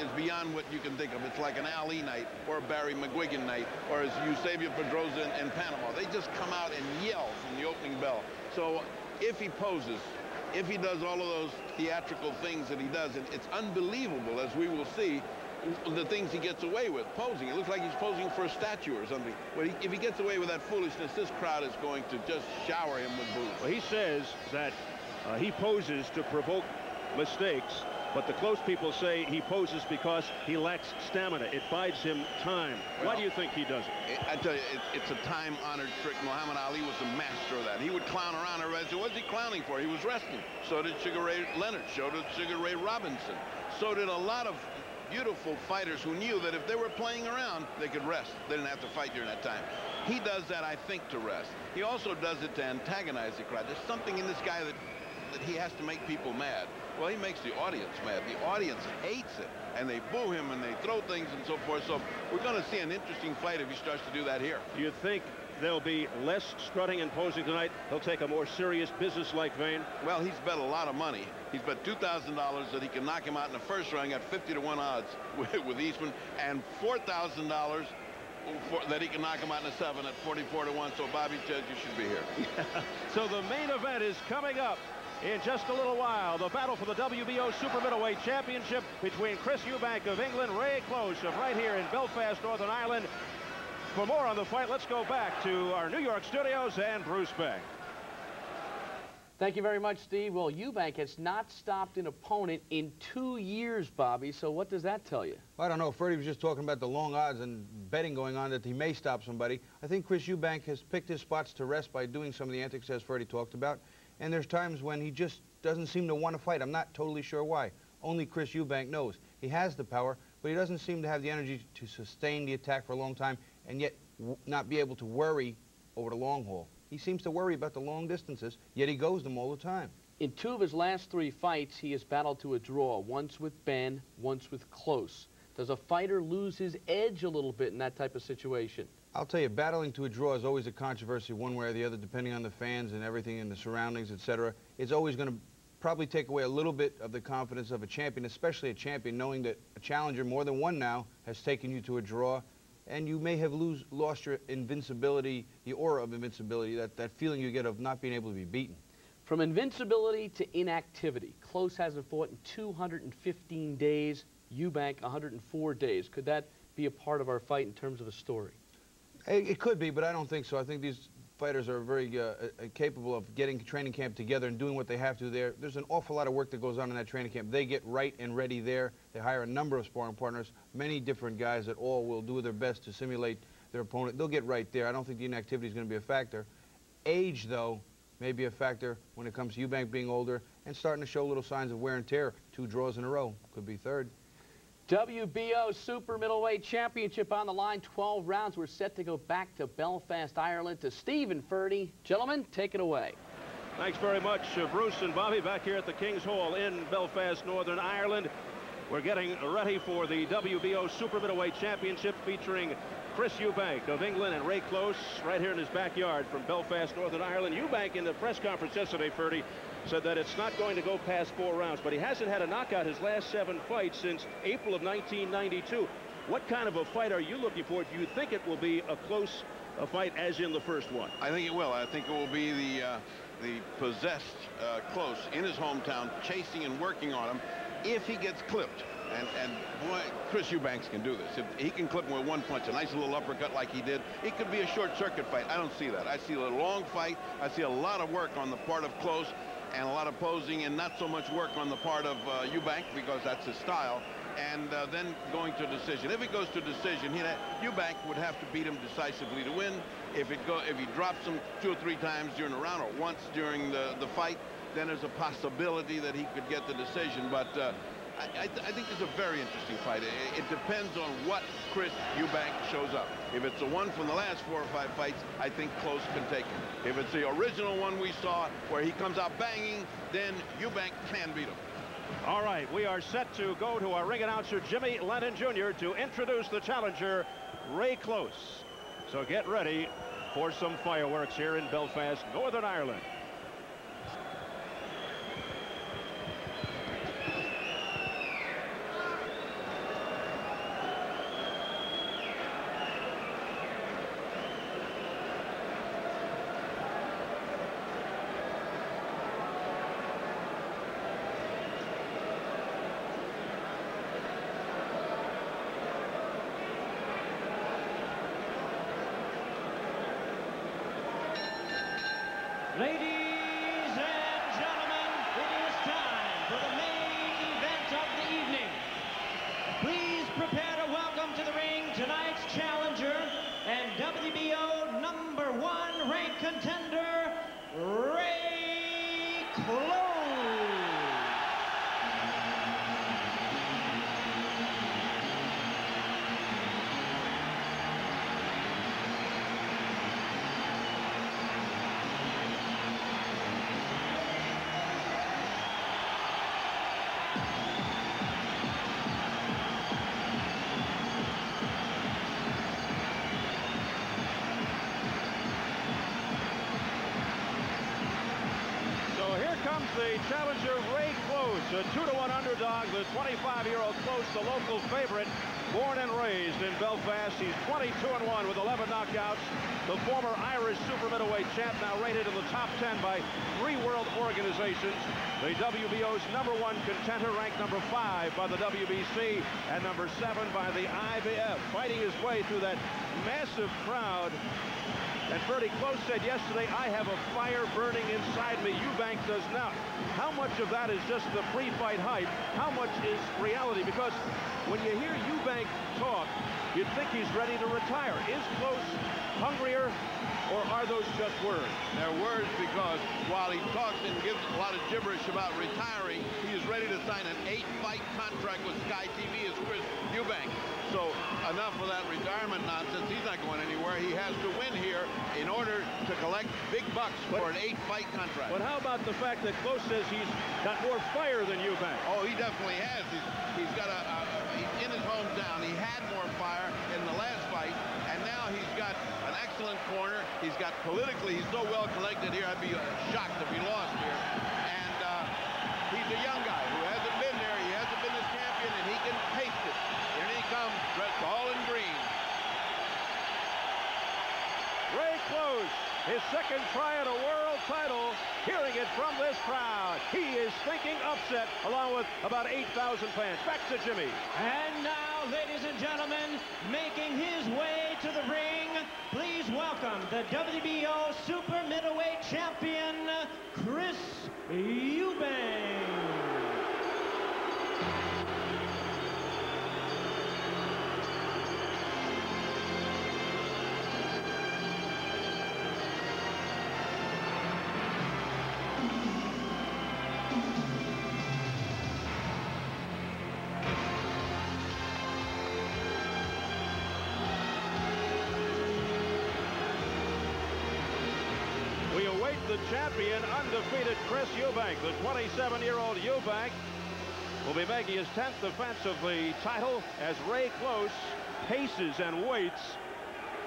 is beyond what you can think of. It's like an Ali night or a Barry McGuigan night or as Eusebio Pedroza in, in Panama. They just come out and yell from the opening bell. So if he poses, if he does all of those theatrical things that he does, and it's unbelievable, as we will see, the things he gets away with, posing. It looks like he's posing for a statue or something. But he, if he gets away with that foolishness, this crowd is going to just shower him with boos. Well, he says that uh, he poses to provoke mistakes, but the close people say he poses because he lacks stamina. It buys him time. Well, Why do you think he does it? I tell you, it, it's a time-honored trick. Muhammad Ali was a master of that. He would clown around. Everybody said, what's he clowning for? He was resting. So did Sugar Ray Leonard. So did Sugar Ray Robinson. So did a lot of beautiful fighters who knew that if they were playing around, they could rest. They didn't have to fight during that time. He does that, I think, to rest. He also does it to antagonize the crowd. There's something in this guy that, that he has to make people mad. Well, he makes the audience mad. The audience hates it, and they boo him, and they throw things and so forth. So we're going to see an interesting fight if he starts to do that here. Do you think there'll be less strutting and posing tonight. He'll take a more serious business-like vein. Well, he's bet a lot of money. He's bet $2,000 that he can knock him out in the first round. at 50 to 1 odds with, Eastman and $4,000 that he can knock him out in the seven at 44 to 1. So, Bobby Judge, you should be here. so the main event is coming up in just a little while. The battle for the WBO Super Middleweight Championship between Chris Eubank of England, Ray Close of right here in Belfast, Northern Ireland, for more on the fight, let's go back to our New York studios and Bruce Beck. Thank you very much, Steve. Well, Eubank has not stopped an opponent in two years, Bobby, so what does that tell you? Well, I don't know. Ferdy was just talking about the long odds and betting going on that he may stop somebody. I think Chris Eubank has picked his spots to rest by doing some of the antics, as Ferdy talked about. And there's times when he just doesn't seem to want to fight. I'm not totally sure why. Only Chris Eubank knows. He has the power, but he doesn't seem to have the energy to sustain the attack for a long time and yet not be able to worry over the long haul. He seems to worry about the long distances, yet he goes them all the time. In two of his last three fights, he has battled to a draw, once with Benn, once with Close. Does a fighter lose his edge a little bit in that type of situation? I'll tell you, battling to a draw is always a controversy one way or the other, depending on the fans and everything and the surroundings, etc. It's always going to probably take away a little bit of the confidence of a champion, especially a champion, knowing that a challenger, more than one now, has taken you to a draw and you may have lose, lost your invincibility, the aura of invincibility, that, that feeling you get of not being able to be beaten. From invincibility to inactivity, Close hasn't fought in 215 days, Eubank 104 days. Could that be a part of our fight in terms of a story? It, it could be, but I don't think so. I think these fighters are very uh, uh, capable of getting training camp together and doing what they have to there. There's an awful lot of work that goes on in that training camp. They get right and ready there. They hire a number of sparring partners, many different guys that all will do their best to simulate their opponent. They'll get right there. I don't think the inactivity is going to be a factor. Age, though, may be a factor when it comes to Eubank being older and starting to show little signs of wear and tear. Two draws in a row. Could be third. WBO Super Middleweight Championship on the line. 12 rounds. We're set to go back to Belfast, Ireland to Stephen Ferdy. Gentlemen, take it away. Thanks very much, uh, Bruce and Bobby, back here at the King's Hall in Belfast, Northern Ireland. We're getting ready for the WBO Super Middleweight Championship featuring Chris Eubank of England and Ray Close right here in his backyard from Belfast, Northern Ireland. Eubank in the press conference yesterday, Ferdy, said that it's not going to go past four rounds, but he hasn't had a knockout his last seven fights since April of 1992. What kind of a fight are you looking for? Do you think it will be a close a fight as in the first one? I think it will. I think it will be the uh, the possessed uh, Close in his hometown, chasing and working on him. If he gets clipped, and, and boy, Chris Eubanks can do this. If he can clip him with one punch, a nice little uppercut like he did, it could be a short circuit fight. I don't see that. I see a long fight. I see a lot of work on the part of Close and a lot of posing and not so much work on the part of uh, Eubank because that's his style. And uh, then going to decision. If it goes to decision, he, Eubank would have to beat him decisively to win. If it go, if he drops him two or three times during the round or once during the, the fight, then there's a possibility that he could get the decision. But uh, I, th I, think it's a very interesting fight. It, it, depends on what Chris Eubank shows up. If it's the one from the last four or five fights, I think Close can take it. If it's the original one we saw where he comes out banging, then Eubank can beat him. All right, we are set to go to our ring announcer, Jimmy Lennon Jr., to introduce the challenger, Ray Close. So get ready for some fireworks here in Belfast, Northern Ireland. Ladies the challenger Ray Close, a two to one underdog, the 25-year-old Close, the local favorite, born and raised in Belfast. He's 22 and one with 11 knockouts. The former Irish super middleweight champ now rated in the top 10 by three world organizations. The WBO's number one contender ranked number five by the WBC and number seven by the IBF. Fighting his way through that massive crowd And Ferdy Close said yesterday, I have a fire burning inside me. Eubank does not. How much of that is just the pre-fight hype? How much is reality? Because when you hear Eubank talk, you'd think he's ready to retire. Is Close hungrier or are those just words? They're words because while he talks and gives a lot of gibberish about retiring, he is ready to sign an eight-fight contract with Sky TV as Chris Eubank. So enough of that retirement nonsense. He's not going anywhere. He has to win here in order to collect big bucks but, for an eight-fight contract. But how about the fact that Close says he's got more fire than Eubank? Oh, he definitely has. He's, he's got a, a, a in his hometown. He had more fire in the last fight, and now he's got an excellent corner. He's got politically, he's so well collected here. I'd be uh, shocked if he lost here. And uh, he's a young guy who hasn't been there. He hasn't been the champion, and he can taste it. Here he comes, dressed all in green. Ray Close, his second try at a world title, hearing it from this crowd. He is thinking upset along with about 8,000 fans. Back to Jimmy. And now, ladies and gentlemen, making his way to the ring, please welcome the WBO Super Middleweight Champion, Chris Eubank. Undefeated Chris Eubank. The 27-year-old Eubank will be making his 10th defense of the title as Ray Close paces and waits.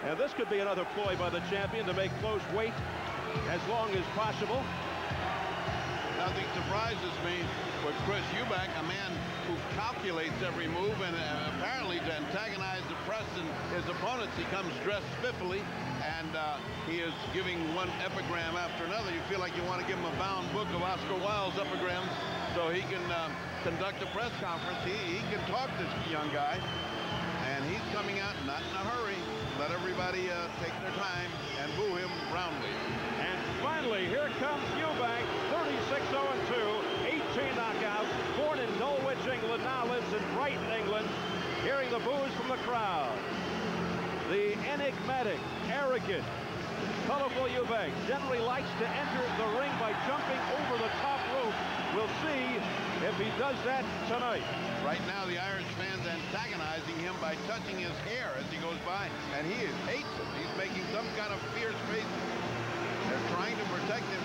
And this could be another ploy by the champion to make Close wait as long as possible. Nothing surprises me with Chris Eubank, a man who calculates every move and uh, apparently to antagonize the press and his opponents, he comes dressed spiffily and uh, he is giving one epigram after another. You feel like you want to give him a bound book of Oscar Wilde's epigrams so he can uh, conduct a press conference. He, he can talk to this young guy, and he's coming out not in a hurry. Let everybody uh, take their time and boo him roundly. And finally, here comes Eubank, 36-0-2, 18 knockouts, born in Dulwich, England, now lives in Brighton, England, hearing the boos from the crowd. The enigmatic, arrogant, colorful Eubank generally likes to enter the ring by jumping over the top rope. We'll see if he does that tonight. Right now, the Irish fans antagonizing him by touching his hair as he goes by, and he hates it. He's making some kind of fierce face. They're trying to protect him